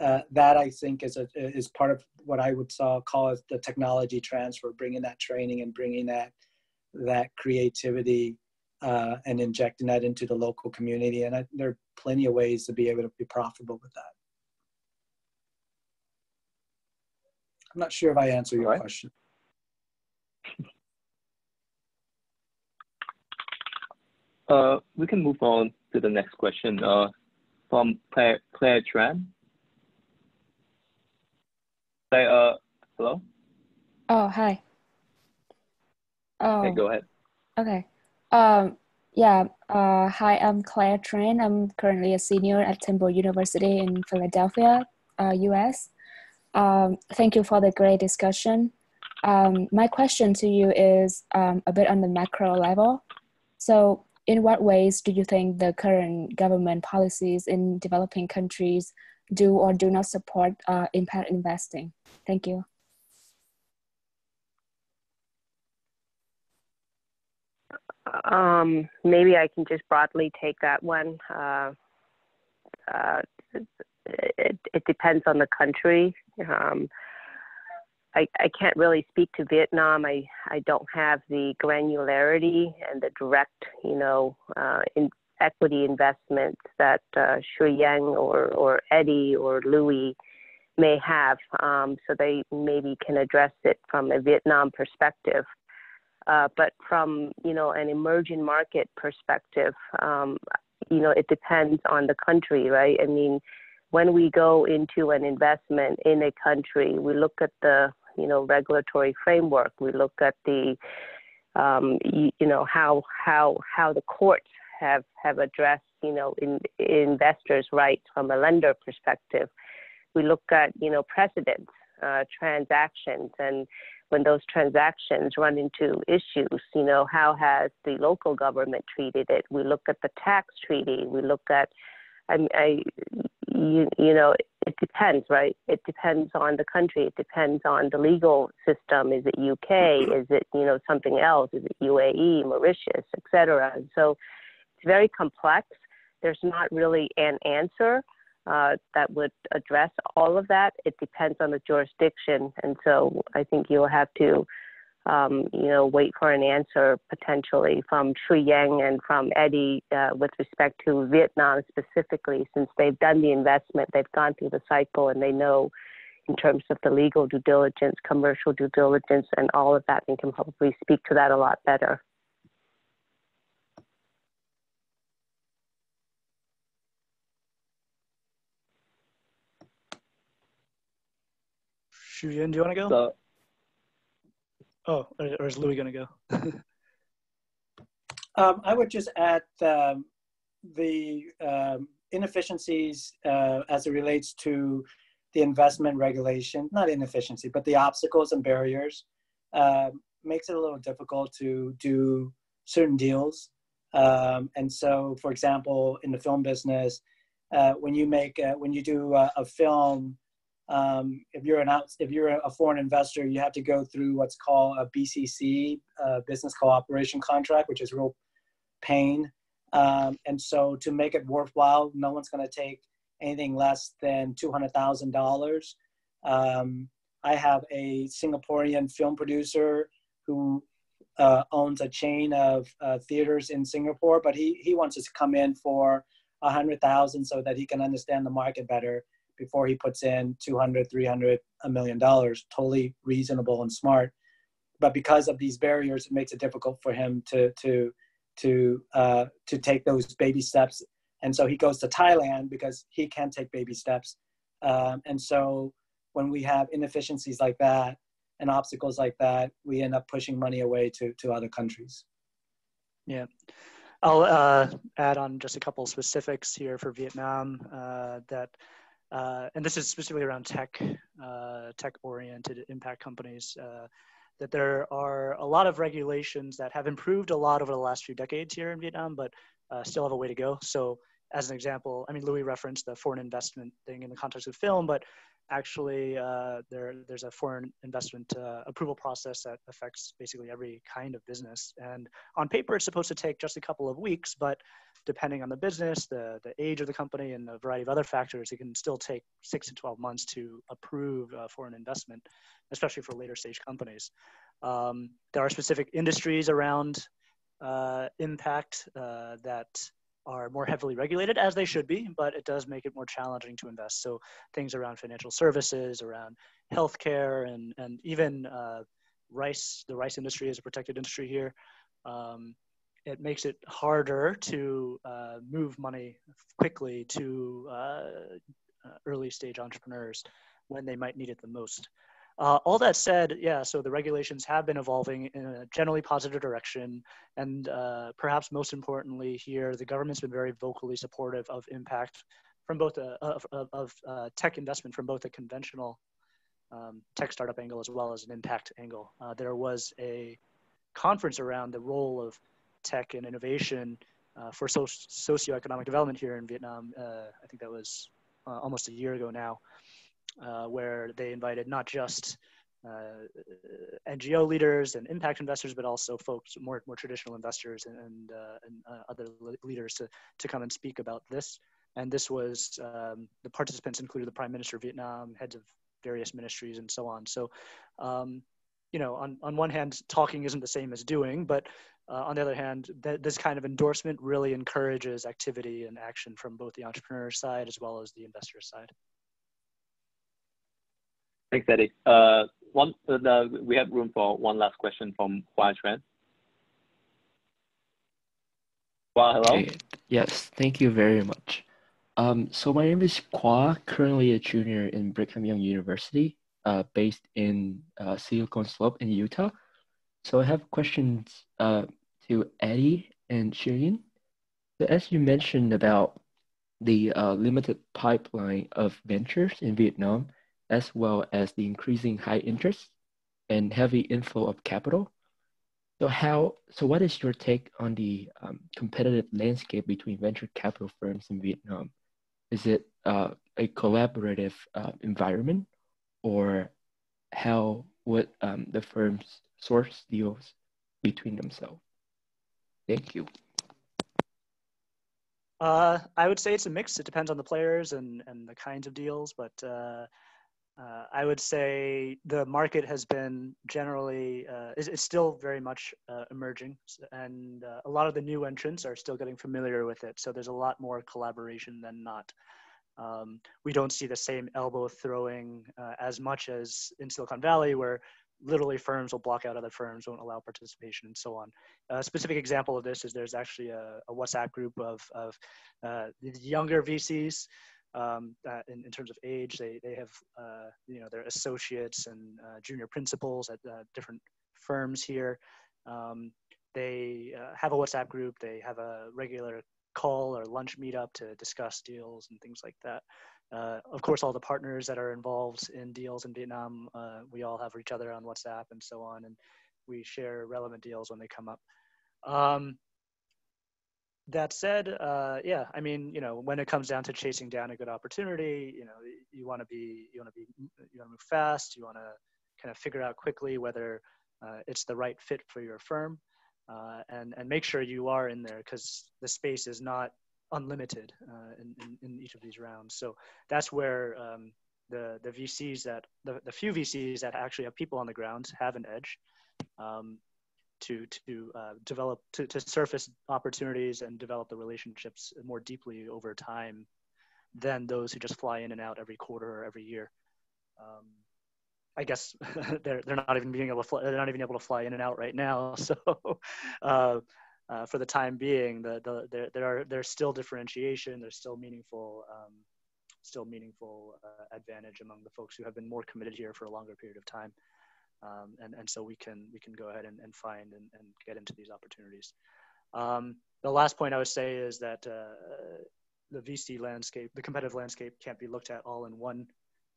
uh, that I think is a, is part of what I would call the technology transfer, bringing that training and bringing that that creativity uh, and injecting that into the local community. And I, there are plenty of ways to be able to be profitable with that. I'm not sure if I answered your right. question. Uh, we can move on to the next question. Uh, from Claire, Claire Tran. Claire, uh, hello? Oh, hi. Oh, okay, go ahead. Okay. Um, yeah, uh, hi, I'm Claire Tran. I'm currently a senior at Temple University in Philadelphia, uh, US. Um, thank you for the great discussion. Um, my question to you is um, a bit on the macro level. So in what ways do you think the current government policies in developing countries do or do not support uh, impact investing? Thank you. Um, maybe I can just broadly take that one. Uh, uh, it, it, depends on the country. Um, I, I can't really speak to Vietnam. I, I don't have the granularity and the direct, you know, uh, in equity investments that uh, Shuyin or, or Eddie or Louis may have. Um, so they maybe can address it from a Vietnam perspective. Uh, but from, you know, an emerging market perspective, um, you know, it depends on the country, right? I mean, when we go into an investment in a country, we look at the you know regulatory framework. We look at the um, you, you, know how how how the courts have have addressed you know in, investors' rights from a lender perspective. We look at you know precedents, uh, transactions, and when those transactions run into issues, you know how has the local government treated it? We look at the tax treaty. We look at I, I you, you know, it depends, right? It depends on the country. It depends on the legal system. Is it UK? Is it, you know, something else? Is it UAE, Mauritius, etc.? And so it's very complex. there's not really an answer uh, that would address all of that. It depends on the jurisdiction, and so I think you'll have to, um, you know, wait for an answer potentially from Shuyin and from Eddie uh, with respect to Vietnam specifically, since they've done the investment, they've gone through the cycle, and they know in terms of the legal due diligence, commercial due diligence, and all of that, and can probably speak to that a lot better. Shuyin, do you want to go? So, oh, or, or is Louis going to go? Um, I would just add um, the um, inefficiencies uh, as it relates to the investment regulation, not inefficiency, but the obstacles and barriers uh, makes it a little difficult to do certain deals. Um, and so, for example, in the film business, uh, when you make a, when you do a, a film, um, if you're an if you're a foreign investor, you have to go through what's called a BCC, uh, business cooperation contract, which is real pain. Um, and so, to make it worthwhile, no one's going to take anything less than two hundred thousand um, dollars. I have a Singaporean film producer who uh, owns a chain of uh, theaters in Singapore, but he he wants us to come in for a hundred thousand so that he can understand the market better before he puts in 200 300 a million dollars totally reasonable and smart. But because of these barriers it makes it difficult for him to to to uh, to take those baby steps. And so he goes to thailand because he can take baby steps. Um, and so when we have inefficiencies like that and obstacles like that we end up pushing money away to to other countries. Yeah. I'll uh, add on just a couple specifics here for Vietnam uh, that uh, and this is specifically around tech, uh, tech-oriented impact companies, uh, that there are a lot of regulations that have improved a lot over the last few decades here in Vietnam, but uh, still have a way to go. So as an example, I mean, Louis referenced the foreign investment thing in the context of film, but actually uh, there, there's a foreign investment uh, approval process that affects basically every kind of business. And on paper, it's supposed to take just a couple of weeks, but depending on the business, the, the age of the company, and a variety of other factors, it can still take six to 12 months to approve uh, foreign investment, especially for later stage companies. Um, there are specific industries around uh, impact uh, that are more heavily regulated as they should be, but it does make it more challenging to invest. So things around financial services, around healthcare, and and even uh, rice. The rice industry is a protected industry here. Um, it makes it harder to uh, move money quickly to uh, uh early stage entrepreneurs when they might need it the most. Uh, all that said, yeah, so the regulations have been evolving in a generally positive direction. And uh, perhaps most importantly here, the government's been very vocally supportive of impact from both a, of, of, uh, tech investment from both a conventional um, tech startup angle as well as an impact angle. Uh, there was a conference around the role of tech and innovation uh, for so- socioeconomic development here in Vietnam. Uh, I think that was almost a year ago now uh, where they invited not just uh, NGO leaders and impact investors, but also folks, more, more traditional investors and, and, uh, and uh, other leaders to, to come and speak about this. And this was, um, the participants included the Prime Minister of Vietnam, heads of various ministries, and so on. So, um, you know, on, on one hand, talking isn't the same as doing, but uh, on the other hand, th- this kind of endorsement really encourages activity and action from both the entrepreneur side as well as the investor side. Thanks, Eddie. Uh, uh, we have room for one last question from Hua Chuan. Hua, hello. Yes, thank you very much. Um, so my name is Kwa, currently a junior in Brigham Young University, uh, based in Silicon Slope in Utah. So I have questions to Eddie and Shuyin. So as you mentioned about the limited pipeline of ventures in Vietnam, as well as the increasing high interest and heavy inflow of capital. So how? So what is your take on the um, competitive landscape between venture capital firms in Vietnam? Is it uh, a collaborative uh, environment, or how would um, the firms source deals between themselves? Thank you. Uh, I would say it's a mix. It depends on the players and, and the kinds of deals, but uh, I would say the market has been generally uh, is, is still very much uh, emerging, and uh, a lot of the new entrants are still getting familiar with it. So there's a lot more collaboration than not. Um, we don't see the same elbow throwing uh, as much as in Silicon Valley, where literally firms will block out other firms, won't allow participation, and so on. A specific example of this is there's actually a, a WhatsApp group of, of uh, younger VCs um, in, in terms of age. They, they have, uh, you know, their associates and uh, junior principals at uh, different firms here. Um, they uh, have a WhatsApp group. They have a regular call or lunch meetup to discuss deals and things like that. Uh, of course, all the partners that are involved in deals in Vietnam, we all have each other on WhatsApp and so on, and we share relevant deals when they come up. Um, that said, uh, yeah, I mean, you know, when it comes down to chasing down a good opportunity, you know, you want to be, you want to be, you want to move fast. You want to kind of figure out quickly whether uh, it's the right fit for your firm, uh, and and make sure you are in there because the space is not unlimited uh, in, in, in each of these rounds. So that's where um, the the VCs that the, the few VCs that actually have people on the ground have an edge. Um, to to uh, develop to, to surface opportunities and develop the relationships more deeply over time than those who just fly in and out every quarter or every year. Um, I guess they're they're not even being able to fly, they're not even able to fly in and out right now. So uh, uh, for the time being, the, the there there are there's still differentiation. There's still meaningful um, still meaningful uh, advantage among the folks who have been more committed here for a longer period of time um, and and so we can we can go ahead and, and find and, and get into these opportunities. Um, the last point I would say is that uh, the VC landscape, the competitive landscape, can't be looked at all in one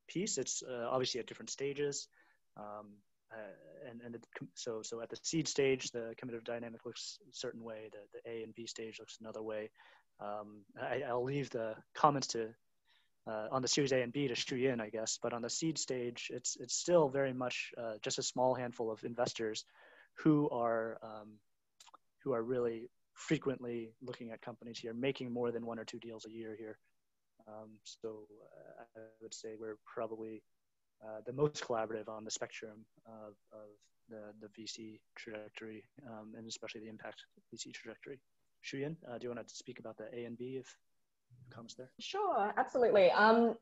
piece. It's uh, obviously at different stages. Um, uh, and and it, so so at the seed stage, the competitive dynamic looks a certain way. The, the A and B stage looks another way. Um, I, will leave the comments to uh, on the Series A and B to Shuyin, I guess. But on the seed stage, it's it's still very much uh, just a small handful of investors who are um, who are really frequently looking at companies here, making more than one or two deals a year here. Um, so uh, I would say we're probably uh, the most collaborative on the spectrum of, of the, the VC trajectory, um, and especially the impact VC trajectory. Shuyin, uh, do you want to speak about the A and B if comes there? Sure, absolutely. Um,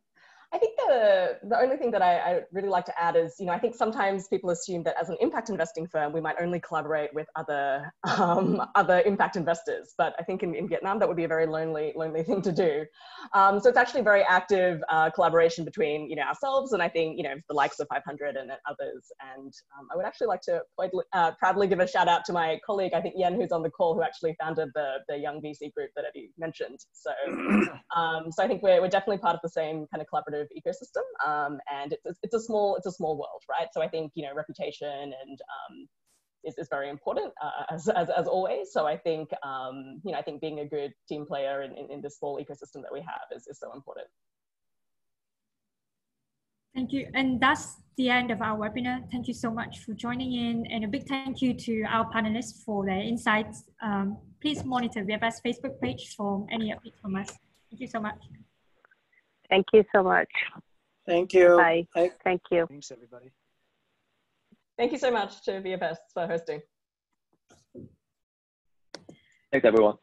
I think the the only thing that I, I, really like to add is, you know, I think sometimes people assume that as an impact investing firm, we might only collaborate with other um, other impact investors. But I think in, in Vietnam, that would be a very lonely lonely thing to do. Um, so it's actually very active uh, collaboration between you know ourselves and I think you know the likes of 500 and others. And um, I would actually like to uh, proudly give a shout out to my colleague, I think Yen, who's on the call, who actually founded the the Young VC group that Eddie mentioned. So um, so I think we're we're definitely part of the same kind of collaborative ecosystem. Um, and it's, it's a small, it's a small world, right? So I think, you know, reputation and um, is, is very important uh, as, as, as always. So I think, um, you know, I think being a good team player in, in, in this small ecosystem that we have is, is so important. Thank you. And that's the end of our webinar. Thank you so much for joining in and a big thank you to our panelists for their insights. Um, please monitor VFS Facebook page for any updates from us. Thank you so much. Thank you so much. Thank you. Bye. Thank you. Thanks, everybody. Thank you so much to VFS for hosting. Thanks, everyone.